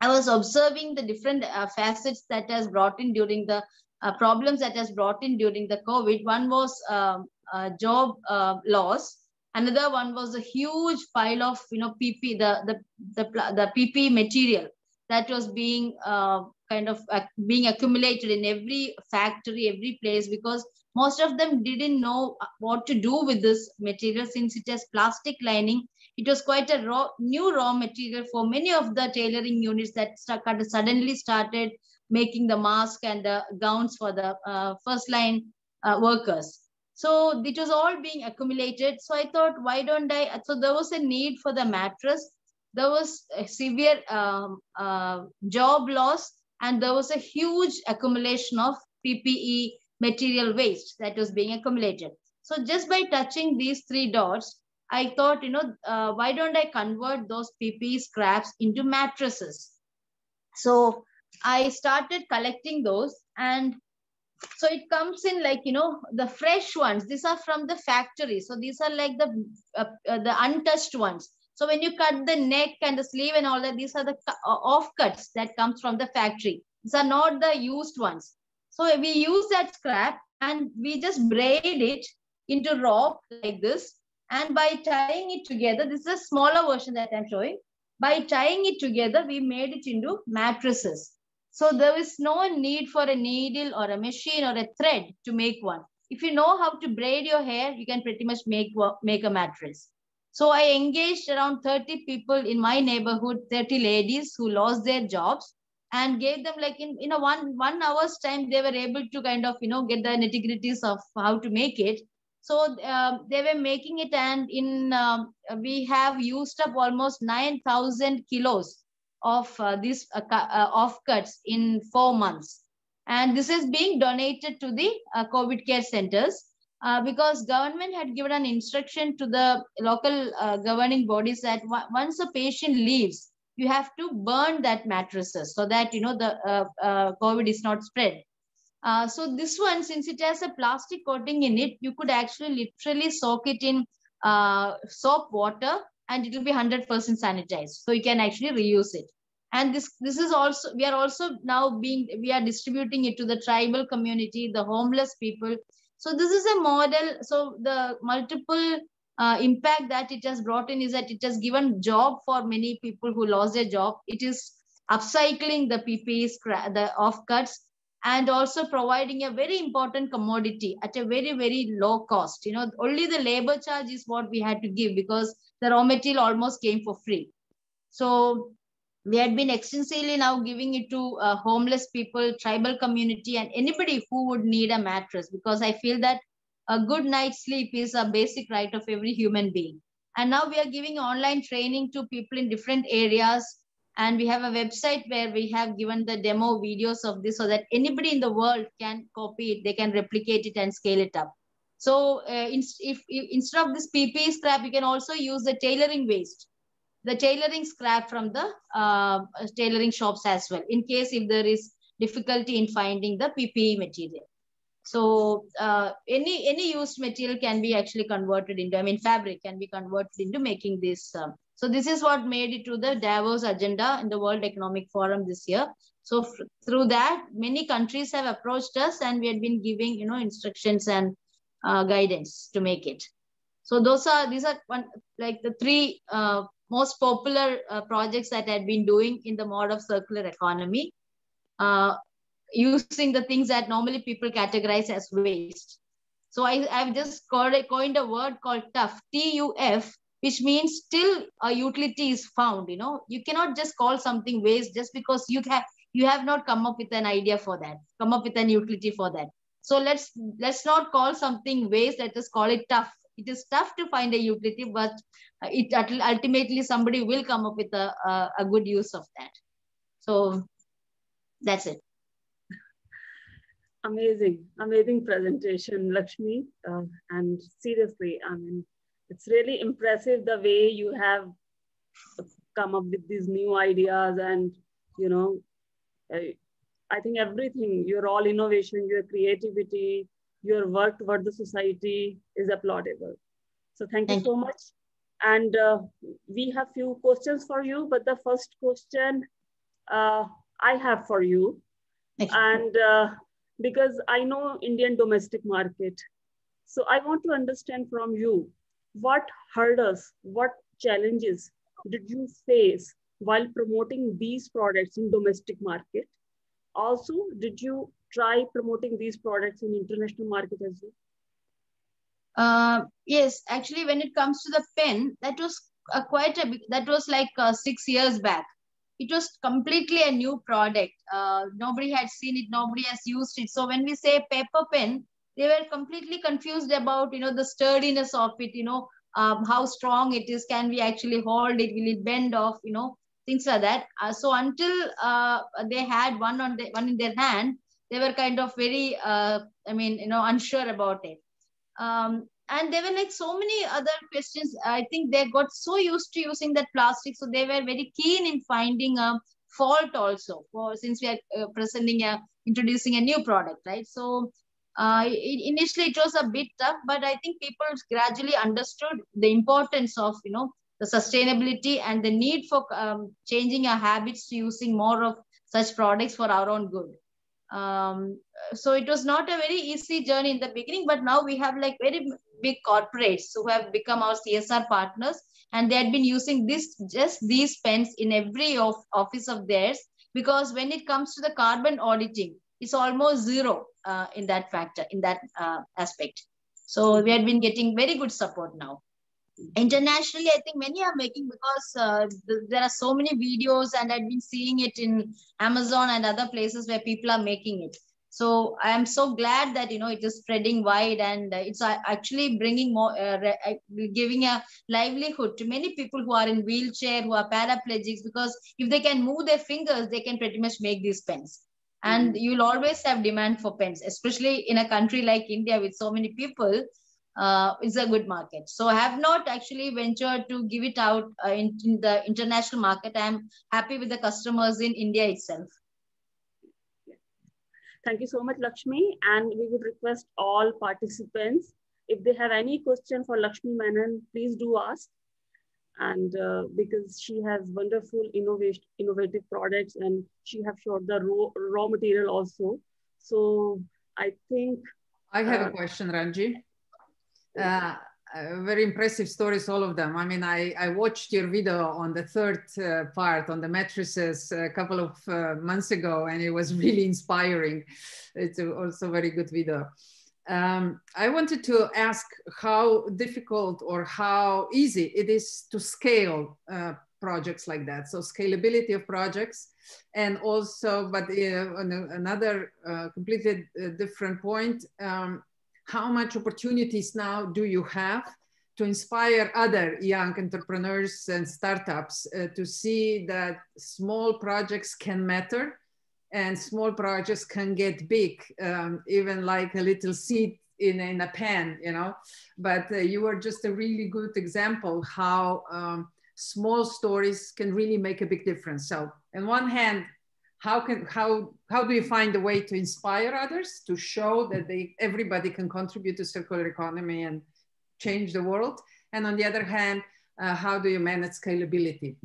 Speaker 6: I was observing the different uh, facets that has brought in during the uh, problems that has brought in during the COVID. One was um, job uh, loss. Another one was a huge pile of, you know, PP, the, the, the, the PP material that was being uh, kind of uh, being accumulated in every factory, every place, because most of them didn't know what to do with this material since it has plastic lining it was quite a raw, new raw material for many of the tailoring units that suddenly started making the mask and the gowns for the uh, first line uh, workers. So it was all being accumulated. So I thought, why don't I? So there was a need for the mattress. There was a severe um, uh, job loss, and there was a huge accumulation of PPE material waste that was being accumulated. So just by touching these three dots, I thought, you know, uh, why don't I convert those PP scraps into mattresses? So I started collecting those and so it comes in like, you know, the fresh ones. These are from the factory. So these are like the, uh, uh, the untouched ones. So when you cut the neck and the sleeve and all that, these are the uh, offcuts that comes from the factory. These are not the used ones. So we use that scrap and we just braid it into rope like this and by tying it together, this is a smaller version that I'm showing. By tying it together, we made it into mattresses. So there is no need for a needle or a machine or a thread to make one. If you know how to braid your hair, you can pretty much make, make a mattress. So I engaged around 30 people in my neighborhood, 30 ladies who lost their jobs and gave them like in, in a one, one hour's time, they were able to kind of, you know, get the nitty gritties of how to make it. So um, they were making it and in um, we have used up almost 9,000 kilos of uh, these uh, uh, offcuts in four months. And this is being donated to the uh, COVID care centers uh, because government had given an instruction to the local uh, governing bodies that once a patient leaves, you have to burn that mattresses so that you know the uh, uh, COVID is not spread. Uh, so this one, since it has a plastic coating in it, you could actually literally soak it in uh, soap water and it will be 100% sanitized. So you can actually reuse it. And this, this is also, we are also now being, we are distributing it to the tribal community, the homeless people. So this is a model. So the multiple uh, impact that it has brought in is that it has given job for many people who lost their job. It is upcycling the PPEs, the offcuts, and also providing a very important commodity at a very, very low cost. You know, only the labor charge is what we had to give because the raw material almost came for free. So we had been extensively now giving it to uh, homeless people, tribal community, and anybody who would need a mattress because I feel that a good night's sleep is a basic right of every human being. And now we are giving online training to people in different areas. And we have a website where we have given the demo videos of this so that anybody in the world can copy it, they can replicate it and scale it up. So uh, in, if, if, instead of this PPE scrap, you can also use the tailoring waste, the tailoring scrap from the uh, tailoring shops as well, in case if there is difficulty in finding the PPE material. So uh, any any used material can be actually converted into, I mean, fabric can be converted into making this. Um, so this is what made it to the Davos agenda in the World Economic Forum this year. So through that, many countries have approached us and we had been giving, you know, instructions and uh, guidance to make it. So those are, these are one, like the three uh, most popular uh, projects that I had been doing in the mode of circular economy. Uh, using the things that normally people categorize as waste. So I, I've just coined a word called TUF, T-U-F, which means still a utility is found. You know, you cannot just call something waste just because you have you have not come up with an idea for that, come up with an utility for that. So let's let's not call something waste. Let us call it tough. It is tough to find a utility, but it ultimately somebody will come up with a, a, a good use of that. So that's it
Speaker 1: amazing, amazing presentation, Lakshmi. Uh, and seriously, I mean, it's really impressive the way you have come up with these new ideas and, you know, I, I think everything, your all innovation, your creativity, your work toward the society is applaudable. So thank, thank you so much. And uh, we have few questions for you, but the first question uh, I have for you. And uh, because I know Indian domestic market. So I want to understand from you, what hurdles, what challenges did you face while promoting these products in domestic market? Also, did you try promoting these products in international market as well?
Speaker 6: Uh, yes, actually, when it comes to the pen, that was uh, quite a that was like uh, six years back it was completely a new product. Uh, nobody had seen it, nobody has used it. So when we say paper pen, they were completely confused about, you know, the sturdiness of it, you know, um, how strong it is, can we actually hold it, will it bend off, you know, things like that. Uh, so until uh, they had one on the, one in their hand, they were kind of very, uh, I mean, you know, unsure about it. Um, and there were like so many other questions i think they got so used to using that plastic so they were very keen in finding a fault also for since we are uh, presenting a introducing a new product right so uh, initially it was a bit tough but i think people gradually understood the importance of you know the sustainability and the need for um, changing our habits to using more of such products for our own good. Um, so it was not a very easy journey in the beginning but now we have like very big corporates who have become our csr partners and they had been using this just these pens in every of, office of theirs because when it comes to the carbon auditing it's almost zero uh, in that factor in that uh, aspect. So we had been getting very good support now. Internationally i think many are making because uh, th there are so many videos and i've been seeing it in amazon and other places where people are making it. So i am so glad that you know it is spreading wide and it's actually bringing more uh, uh, giving a livelihood to many people who are in wheelchair who are paraplegics because if they can move their fingers they can pretty much make these pens and
Speaker 1: Mhm.
Speaker 6: you'll always have demand for pens especially in a country like india with so many people uh, it's a good market so i have not actually ventured to give it out uh, in, in the international market i'm happy with the customers in india itself
Speaker 1: Thank you so much, Lakshmi. And we would request all participants, if they have any question for Lakshmi Menon, please do ask. And uh, because she has wonderful innovation, innovative products and she have showed the raw, raw material also. So I think,
Speaker 2: I have
Speaker 1: Uh,
Speaker 2: a question, Ranji. Uh, uh, very impressive stories, all of them. I mean, I, I watched your video on the third uh, part on the mattresses a couple of uh, months ago, and it was really inspiring. It's also a very good video. Um, I wanted to ask how difficult or how easy it is to scale uh, projects like that. So scalability of projects and also, but uh, another uh, completely uh, different point, um, how much opportunities now do you have to inspire other young entrepreneurs and startups uh, to see that small projects can matter and small projects can get big, um, even like a little seed in, in a pan, you know. But uh, you are just a really good example how um, small stories can really make a big difference. So, on one hand, how can how how do you find a way to inspire others to show that they everybody can contribute to circular economy and change the world? And on the other hand, uh, how do you manage scalability?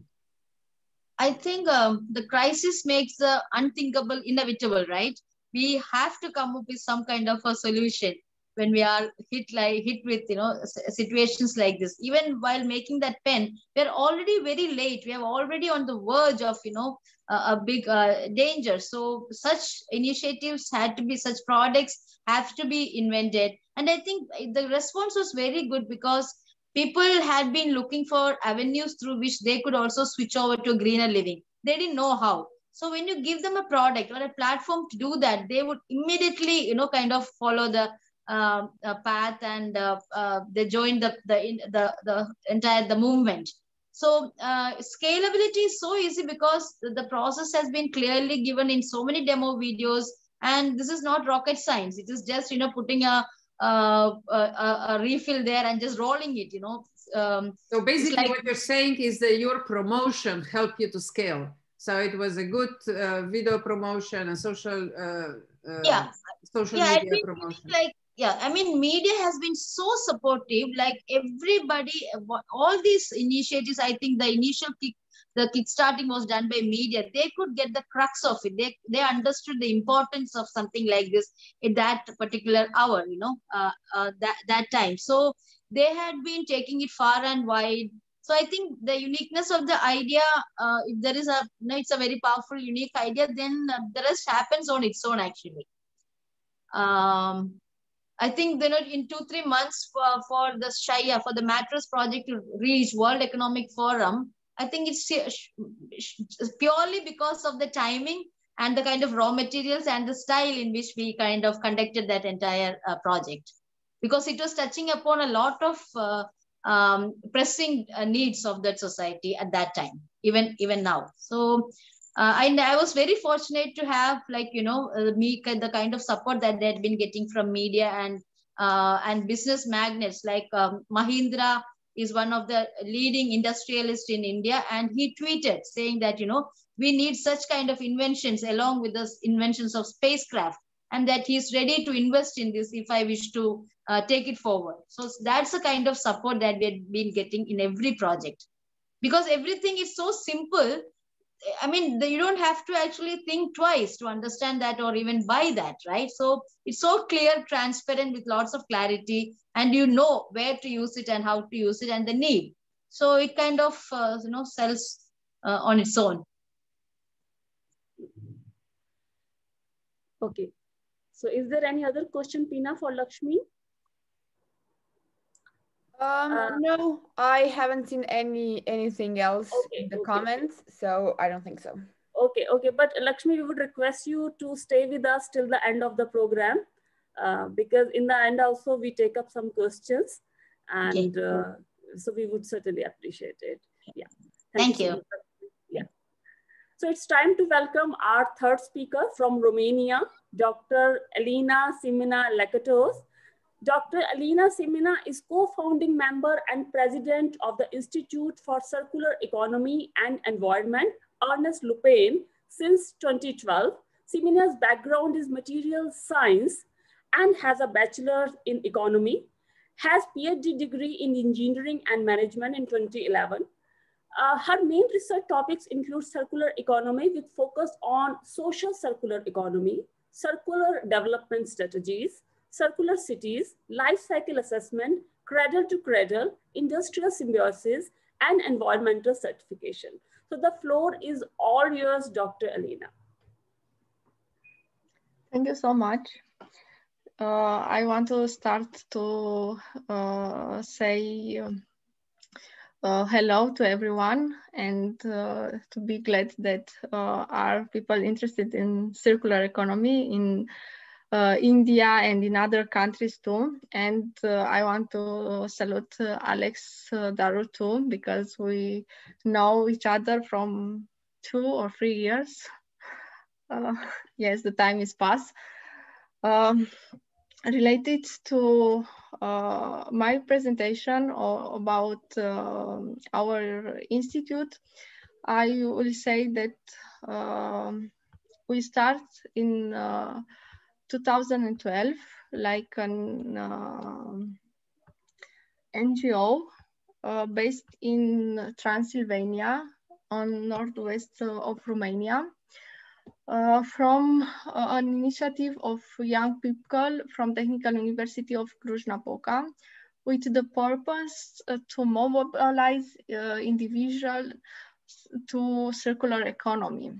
Speaker 6: I think um, the crisis makes the unthinkable inevitable, right? We have to come up with some kind of a solution when we are hit like hit with you know situations like this. Even while making that pen, we're already very late. We are already on the verge of you know a, a big uh, danger. So such initiatives had to be, such products have to be invented, and I think the response was very good because people had been looking for avenues through which they could also switch over to greener living. They didn't know how. So when you give them a product or a platform to do that, they would immediately, you know, kind of follow the um, uh, path and uh, uh, they joined the the in- the the entire the movement. So uh, scalability is so easy because the process has been clearly given in so many demo videos, and this is not rocket science. It is just you know putting a uh, a, a, a refill there and just rolling it, you know. Um,
Speaker 2: So basically,
Speaker 6: like-
Speaker 2: what you're saying is that your promotion helped you to scale. So it was a good uh, video promotion and social uh, uh,
Speaker 6: Yeah.
Speaker 2: social
Speaker 6: yeah, I
Speaker 2: media
Speaker 6: think
Speaker 2: promotion.
Speaker 6: like yeah, I mean, media has been so supportive. Like everybody, all these initiatives, I think the initial kick, the kickstarting was done by media. They could get the crux of it. They they understood the importance of something like this in that particular hour. You know, uh, uh, that that time. So they had been taking it far and wide. So I think the uniqueness of the idea, uh, if there is a, you know, it's a very powerful, unique idea, then uh, the rest happens on its own actually. Um, I think you know in two three months for for the Shayya for the mattress project to reach World Economic Forum, I think it's purely because of the timing and the kind of raw materials and the style in which we kind of conducted that entire uh, project, because it was touching upon a lot of uh, um, pressing uh, needs of that society at that time, even even now. So uh, and I was very fortunate to have like you know uh, me the kind of support that they had been getting from media and uh, and business magnets like um, Mahindra is one of the leading industrialists in India and he tweeted saying that you know we need such kind of inventions along with the inventions of spacecraft and that he's ready to invest in this if I wish to uh, take it forward. So that's the kind of support that we have been getting in every project because everything is so simple I mean, you don't have to actually think twice to understand that or even buy that, right? So it's so clear, transparent with lots of clarity, and you know where to use it and how to use it and the need. So it kind of, uh, you know, sells uh, on its own.
Speaker 1: okay. So is there any other question, Pina, for Lakshmi?
Speaker 4: Um,
Speaker 1: Uh,
Speaker 4: no, I haven't seen any anything else
Speaker 1: Okay,
Speaker 4: in the
Speaker 1: okay.
Speaker 4: comments, so I don't think so.
Speaker 1: Okay, okay. But Lakshmi, we would request you to stay with us till the end of the program uh, because in the end also we take up some questions and uh, so we would certainly appreciate it. Yeah.
Speaker 6: Thank
Speaker 1: so
Speaker 6: you.
Speaker 1: Lakshmi. Yeah. So it's time to welcome our third speaker from Romania, Dr. Elena Simina Lakatos. Dr. Alina Simina is co-founding member and president of the Institute for Circular Economy and Environment, Ernest Lupan, since 2012. Simina's background is material science and has a bachelor's in economy, has PhD degree in engineering and management in 2011. Uh, her main research topics include circular economy with focus on social circular economy, circular development strategies, circular cities, life cycle assessment, cradle to cradle, industrial symbiosis, and environmental certification. So the floor is all yours, Dr. Alina.
Speaker 7: Thank you so much. Uh, I want to start to uh, say um, uh, hello to everyone and uh, to be glad that uh, are people interested in circular economy in uh, India and in other countries too. And uh, I want to salute uh, Alex Darut too, because we know each other from two or three years. yes, the time is past. Um, related to uh, my presentation about uh, our institute, I will say that um, we start in uh, 2012 like an uh, NGO uh, based in Transylvania on northwest of Romania. Uh, from uh, an initiative of young people from Technical University of Cluj-Napoca with the purpose uh, to mobilize individuals to circular economy.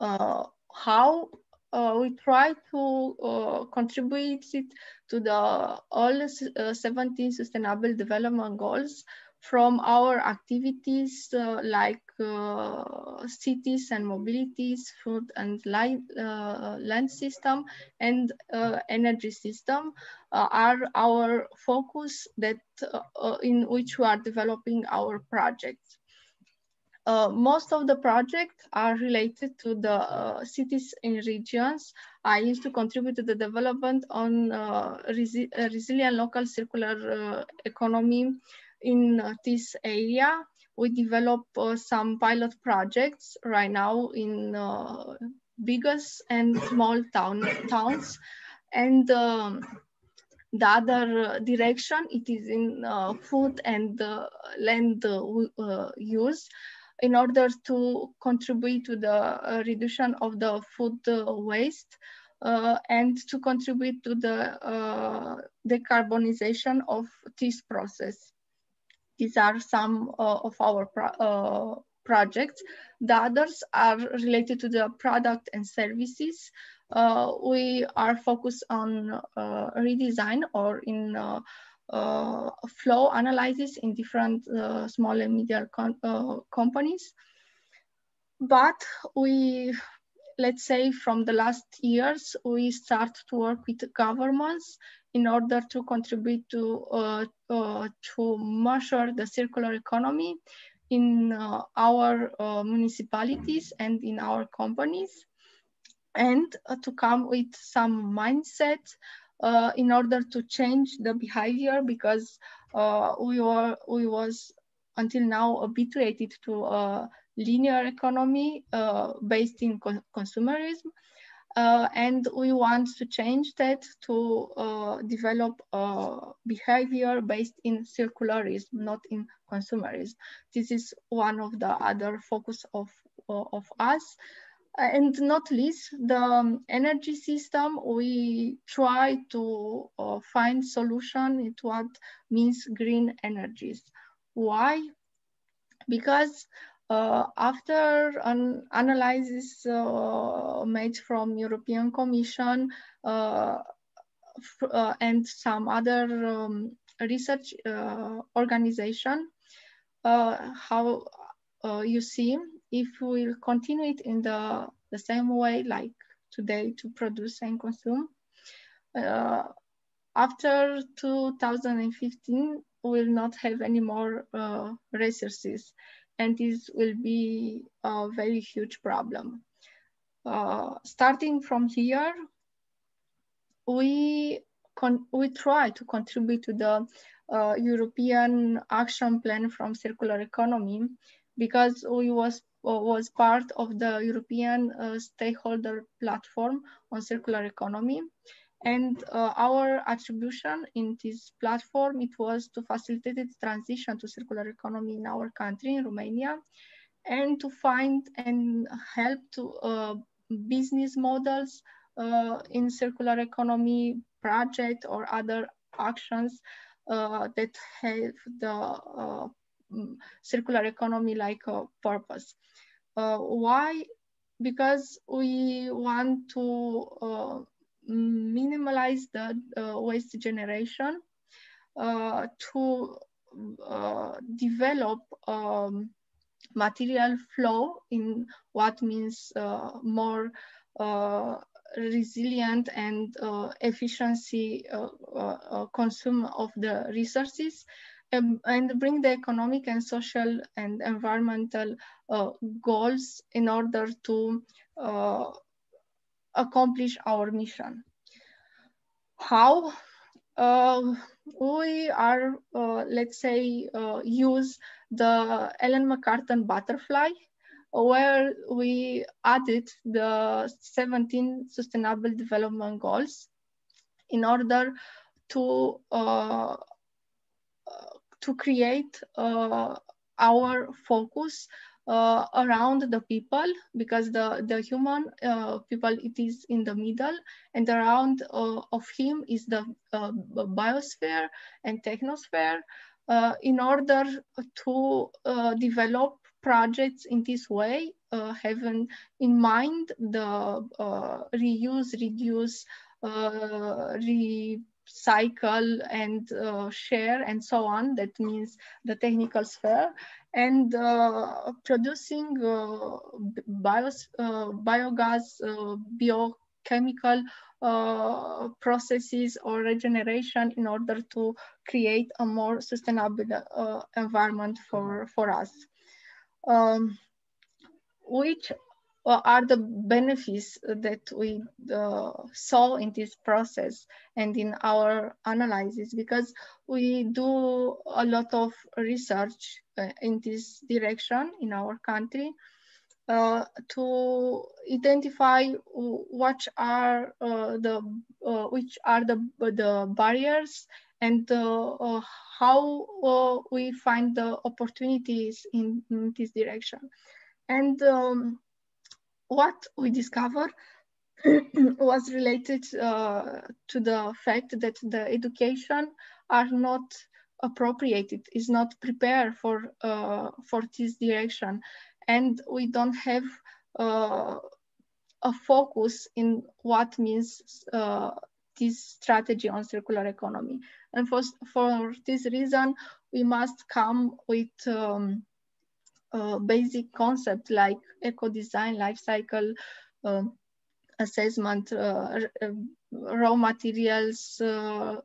Speaker 7: How uh, we try to uh, contribute it to the all uh, 17 sustainable development goals from our activities uh, like uh, cities and mobilities, food and light, uh, land system and energy system are our focus that in which we are developing our projects. Uh, most of the projects are related to the uh, cities and regions. I used to contribute to the development on uh, resi uh, resilient local circular uh, economy in this area. We develop some pilot projects right now in biggest and small town towns. And um, the other direction, it is in food and land use in order to contribute to the uh, reduction of the food uh, waste uh, and to contribute to the uh, decarbonization of this process. These are some uh, of our pro uh, projects. The others are related to the product and services. we are focused on redesign or in uh, flow analysis in different uh, small and medium uh, companies. But we, let's say from the last years, we start to work with governments in order to contribute to, uh, uh, to measure the circular economy in uh, our municipalities and in our companies and to come with some mindset uh, in order to change the behavior because uh, we were we was until now habituated to a linear economy uh, based in co consumerism. Uh, and we want to change that to uh, develop a behavior based in circularism, not in consumerism. This is one of the other focus of, of us. Uh, and not least the um, energy system we try to uh, find solution into what means green energies. Why? Because uh, after an analysis uh, made from European Commission uh, uh and some other um, research organization, how you see if we'll continue it in the, the same way like today to produce and consume, uh, after 2015, we'll not have any more uh, resources. and this will be a very huge problem. Uh, starting from here, we, we try to contribute to the uh, European action plan from circular economy because we was was part of the European uh, stakeholder platform on circular economy. And uh, our attribution in this platform, it was to facilitate the transition to circular economy in our country, in Romania, and to find and help to uh, business models uh, in circular economy project or other actions uh, that have the uh, mm, circular economy like a purpose. Uh, why? Because we want to uh, minimize the uh, waste generation, uh, to develop um, material flow in what means more resilient and uh, efficiency uh, uh, consume of the resources um, and bring the economic and social and environmental uh, goals in order to uh, accomplish our mission. How? Uh, we are, let's say, use the Ellen MacArthur butterfly where we added the 17 sustainable development goals in order to uh, to create uh, our focus uh, around the people because the, the human uh, people, it is in the middle and around uh, of him is the uh, biosphere and technosphere uh, in order to develop projects in this way, having in mind the reuse, reduce, re cycle and uh, share and so on. That means the technical sphere and uh, producing uh, bios, uh, biogas, uh, biochemical uh, processes or regeneration in order to create a more sustainable environment for, for us. Um, which are the benefits that we uh, saw in this process and in our analysis? Because we do a lot of research uh, in this direction in our country uh, to identify what are uh, the uh, which are the the barriers and uh, how we find the opportunities in, in this direction. And um, what we discovered was related uh, to the fact that the education are not appropriated, is not prepared for, uh, for this direction. And we don't have uh, a focus in what means uh, this strategy on circular economy. And for, for this reason, we must come with um, uh, basic concept like eco design, life cycle um, assessment, uh, uh, raw materials, uh,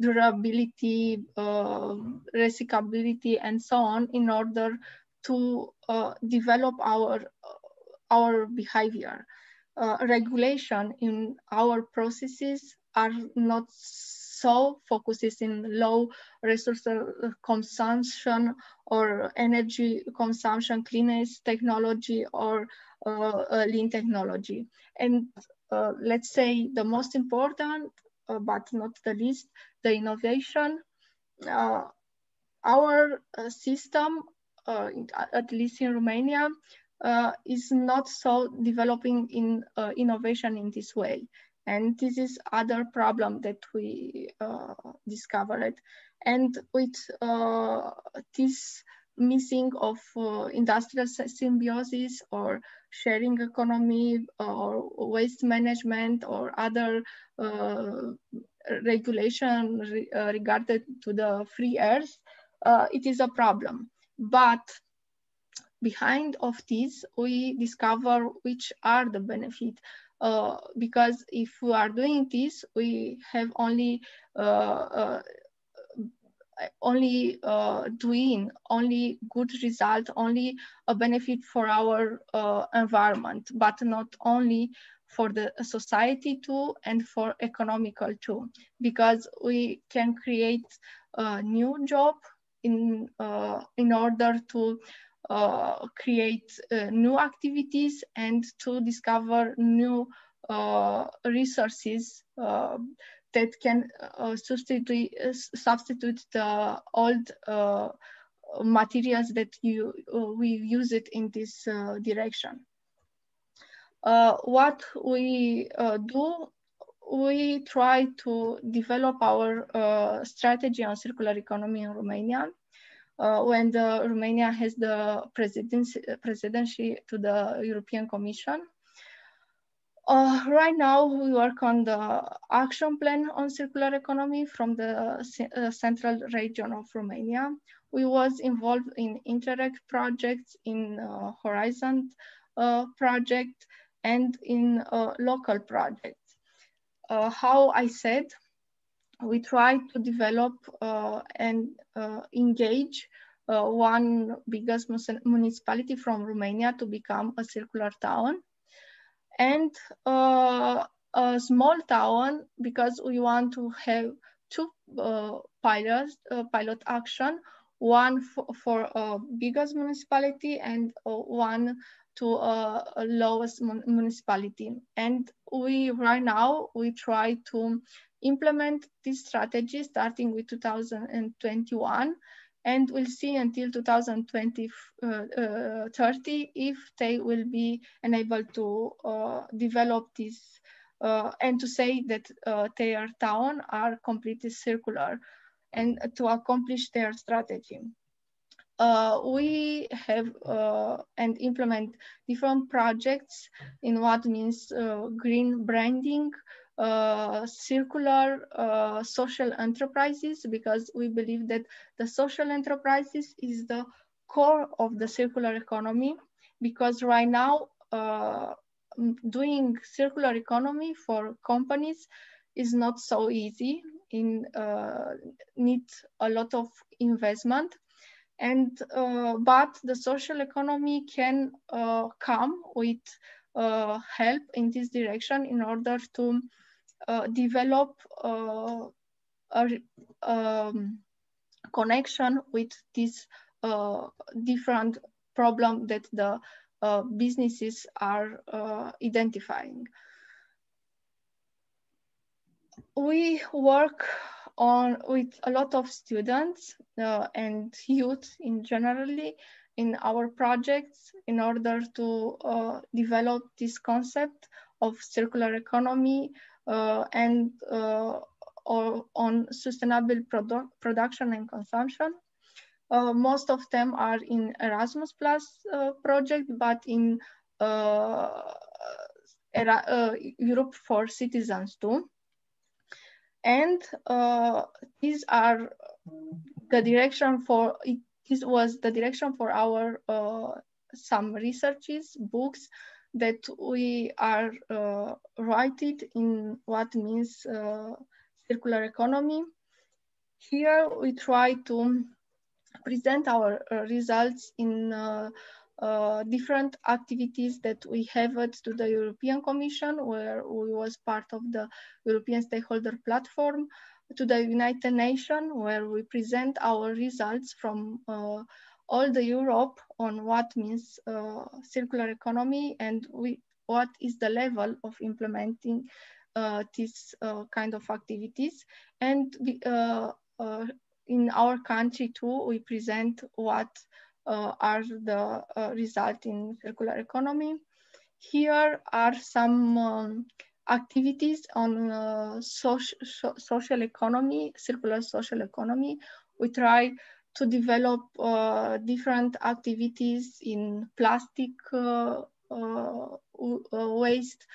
Speaker 7: durability, uh, recyclability, and so on in order to uh, develop our, our behavior. regulation in our processes are not so focuses in low resource consumption or energy consumption, cleanest technology or uh, uh, lean technology. And uh, let's say the most important, uh, but not the least, the innovation. Uh, our uh, system, at least in Romania, is not so developing in innovation in this way. And this is other problem that we uh, discovered. And with uh, this missing of uh, industrial symbiosis or sharing economy or waste management or other uh, regulation re uh, regarded to the free earth, uh, it is a problem. But behind of this, we discover which are the benefit uh, because if we are doing this, we have only uh, uh, only uh, doing only good result, only a benefit for our uh, environment, but not only for the society too and for economical too, because we can create a new job in, in order to uh, create uh, new activities and to discover new uh, resources that can substitute, substitute the old materials that you we use it in this direction. Uh, what we uh, do, we try to develop our uh, strategy on circular economy in Romania. When the Romania has the presidency, presidency to the European Commission. Uh, right now, we work on the action plan on circular economy from the uh, central region of Romania. We was involved in Interreg projects, in uh, Horizon project, and in uh, local projects. Uh, how I said, we try to develop uh, and uh, engage uh, one biggest municipality from Romania to become a circular town and uh, a small town because we want to have two pilots, pilot action, one for, for a biggest municipality and one to a lowest municipality. And we right now, we try to implement this strategy starting with 2021 and we'll see until 2020 uh, uh, 30 if they will be enabled to uh, develop this uh, and to say that their town are completely circular and to accomplish their strategy. Uh, we have uh, and implement different projects in what means uh, green branding, uh, circular uh, social enterprises, because we believe that the social enterprises is the core of the circular economy, because right now uh, doing circular economy for companies is not so easy in need a lot of investment. And uh, but the social economy can uh, come with uh, help in this direction in order to uh, develop uh, a um, connection with this uh, different problem that the businesses are identifying. We work on with a lot of students uh, and youth in generally in our projects in order to uh, develop this concept of circular economy uh, and uh, or on sustainable produ production and consumption. Uh, most of them are in Erasmus Plus uh, project, but in era, Europe for Citizens too. And uh, these are the direction for, it, this was the direction for our uh, some researches, books that we are uh, writing in what means uh, circular economy. Here we try to present our uh, results in uh, uh, different activities that we have to the European Commission, where we was part of the European Stakeholder Platform, to the United Nations, where we present our results from uh, all the Europe on what means uh, circular economy and we, what is the level of implementing uh, this uh, kind of activities. And in our country too, we present what uh, are the uh, result in circular economy. Here are some um, activities on uh, social, social economy, circular social economy. We try to develop uh, different activities in plastic uh, uh, waste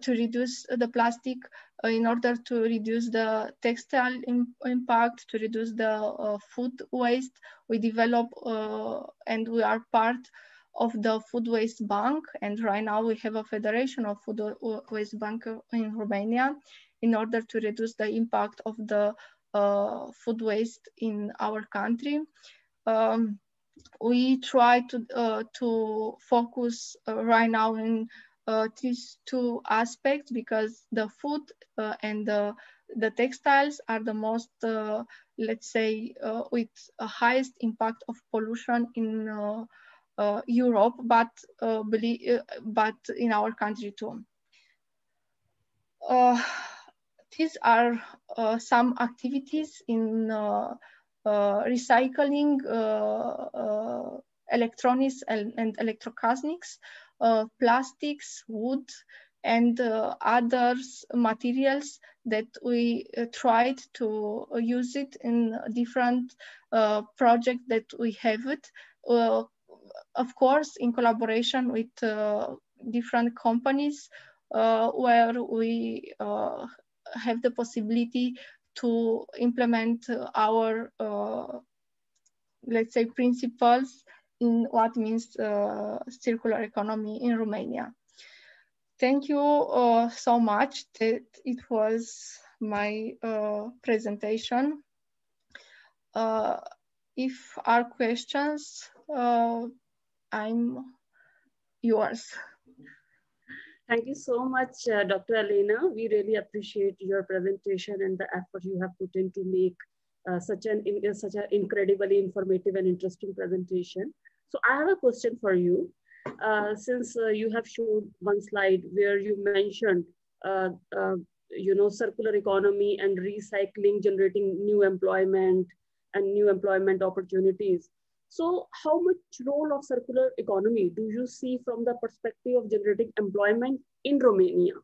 Speaker 7: to reduce the plastic in order to reduce the textile impact, to reduce the uh, food waste. We develop uh, and we are part of the food waste bank. And right now we have a federation of food waste bank in Romania in order to reduce the impact of the food waste in our country. Um, we try to uh, to focus uh, right now in uh, these two aspects because the food uh, and the the textiles are the most uh, let's say with highest impact of pollution in Europe, but but in our country too. These are some activities in uh, recycling uh, uh, electronics and, and electrocosmics, plastics, wood, and uh, other materials that we uh, tried to use it in different uh, projects that we have it. of course, in collaboration with different companies where we have the possibility to implement our, uh, let's say, principles in what means uh, circular economy in Romania. Thank you uh, so much. That it was my presentation. if are questions, I'm yours.
Speaker 1: Thank you so much, uh, Dr. Elena. We really appreciate your presentation and the effort you have put in to make uh, such an in, uh, such an incredibly informative and interesting presentation. So I have a question for you. Uh, since uh, you have shown one slide where you mentioned, uh, you know, circular economy and recycling generating new employment and new employment opportunities. So how much role of circular economy do you see from the perspective of generating employment in Romania?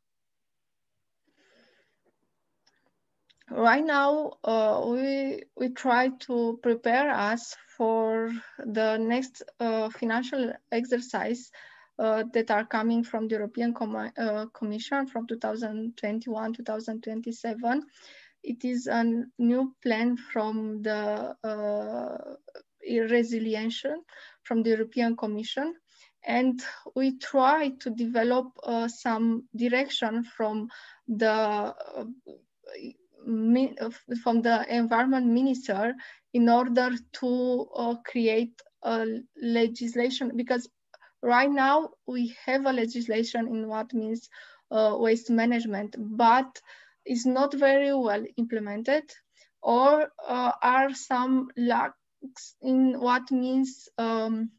Speaker 7: Right now, uh, we, we try to prepare us for the next uh, financial exercise uh, that are coming from the European Com uh, Commission from 2021-2027. It is a new plan from the uh, resilience from the European Commission. And we try to develop uh, some direction from the uh, from the environment minister in order to uh, create a legislation because right now we have a legislation in what means uh, waste management but it's not very well implemented or uh, are some lack in what means um,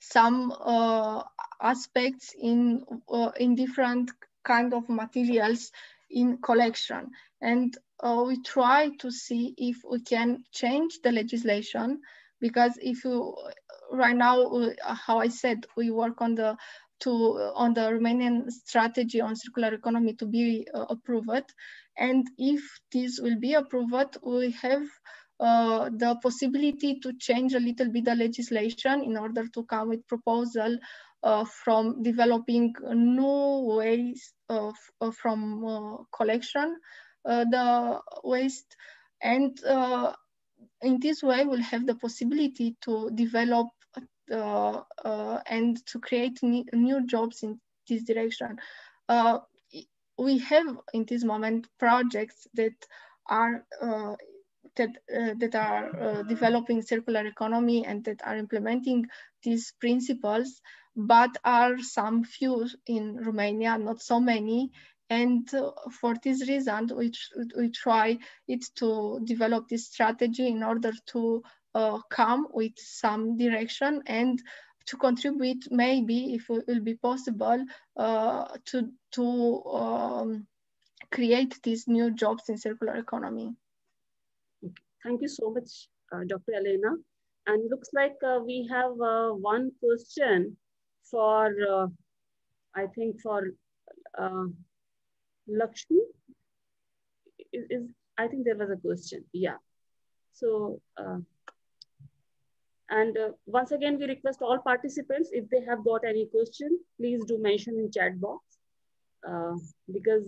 Speaker 7: some uh, aspects in uh, in different kind of materials in collection. And uh, we try to see if we can change the legislation because if you right now uh, how i said we work on the to on the romanian strategy on circular economy to be uh, approved. And if this will be approved we have uh, the possibility to change a little bit the legislation in order to come with proposal uh, from developing new ways of, uh, from uh, collection uh, the waste. And in this way we'll have the possibility to develop and to create new jobs in this direction. We have in this moment projects that are that, uh, that are uh, developing circular economy and that are implementing these principles, but are some few in Romania, not so many. And uh, for this reason, we, we try it to develop this strategy in order to uh, come with some direction and to contribute maybe if it will be possible uh, to, to um, create these new jobs in circular economy.
Speaker 1: Thank you so much, uh, Dr. Elena. And looks like uh, we have uh, one question for, uh, I think for uh, Lakshmi. Is, is, I think there was a question, yeah. So, uh, and once again, we request all participants, if they have got any question, please do mention in chat box. because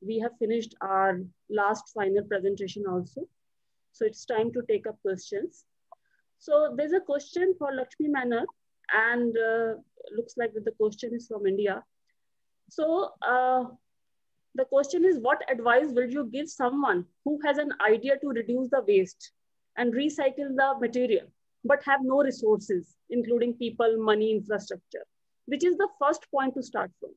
Speaker 1: we have finished our last final presentation also. So it's time to take up questions. So there's a question for Lakshmi Menon and uh, looks like the question is from India. So uh, The question is, what advice will you give someone who has an idea to reduce the waste and recycle the material, but have no resources, including people, money, infrastructure? Which is the first point to start from?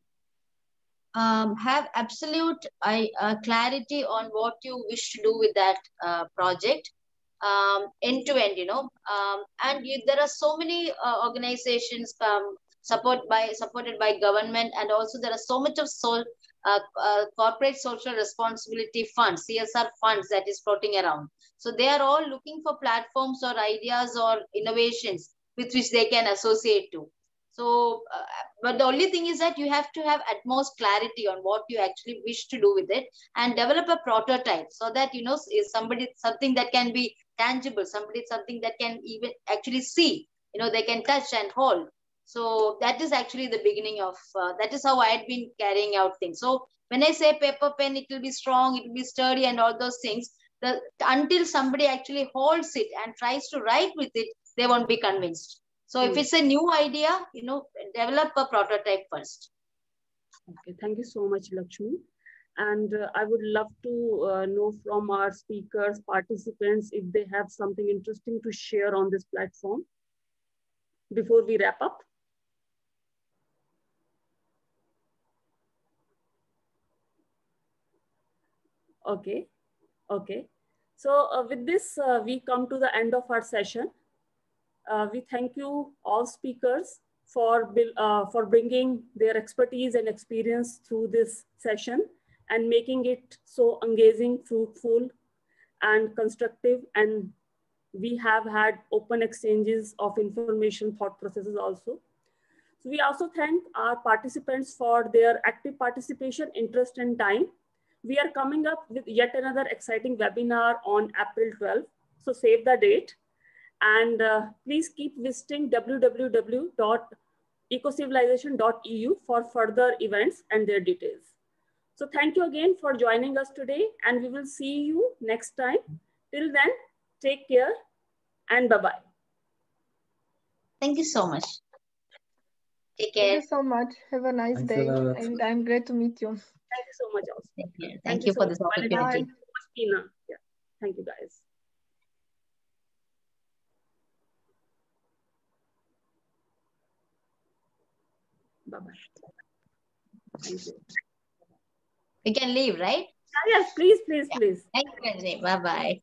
Speaker 6: Um, have absolute uh, clarity on what you wish to do with that uh, project um, end to end, you know. Um, and you, there are so many uh, organizations um, support by supported by government, and also there are so much of so, uh, uh, corporate social responsibility funds, CSR funds that is floating around. So they are all looking for platforms or ideas or innovations with which they can associate to. So, uh, but the only thing is that you have to have utmost clarity on what you actually wish to do with it and develop a prototype so that, you know, is somebody, something that can be tangible, somebody, something that can even actually see, you know, they can touch and hold. So that is actually the beginning of, uh, that is how I had been carrying out things. So when I say paper pen, it will be strong, it will be sturdy and all those things, the, until somebody actually holds it and tries to write with it, they won't be convinced. So if hmm. it's a new idea, you know, develop a prototype first.
Speaker 1: Okay, thank you so much, Lakshmi. And uh, I would love to uh, know from our speakers, participants, if they have something interesting to share on this platform before we wrap up. Okay, okay. So uh, with this, uh, we come to the end of our session. Uh, we thank you all speakers for, uh, for bringing their expertise and experience through this session and making it so engaging, fruitful, and constructive. And we have had open exchanges of information thought processes also. So we also thank our participants for their active participation, interest, and time. We are coming up with yet another exciting webinar on April 12th. So save the date. And uh, please keep visiting www.ecocivilization.eu for further events and their details. So thank you again for joining us today and we will see you next time. Till then, take care and bye-bye.
Speaker 6: Thank you so much. Take care.
Speaker 7: Thank you so much. Have a nice Thanks day. A and I'm great to meet you.
Speaker 1: Thank you so much also.
Speaker 6: Thank you, Thank Thank you, you for so this opportunity.
Speaker 1: Bye. Yeah. Thank you guys. Bye-bye.
Speaker 6: We can leave, right?
Speaker 1: yes, please, please, yeah. please.
Speaker 6: Thank you. Bye-bye.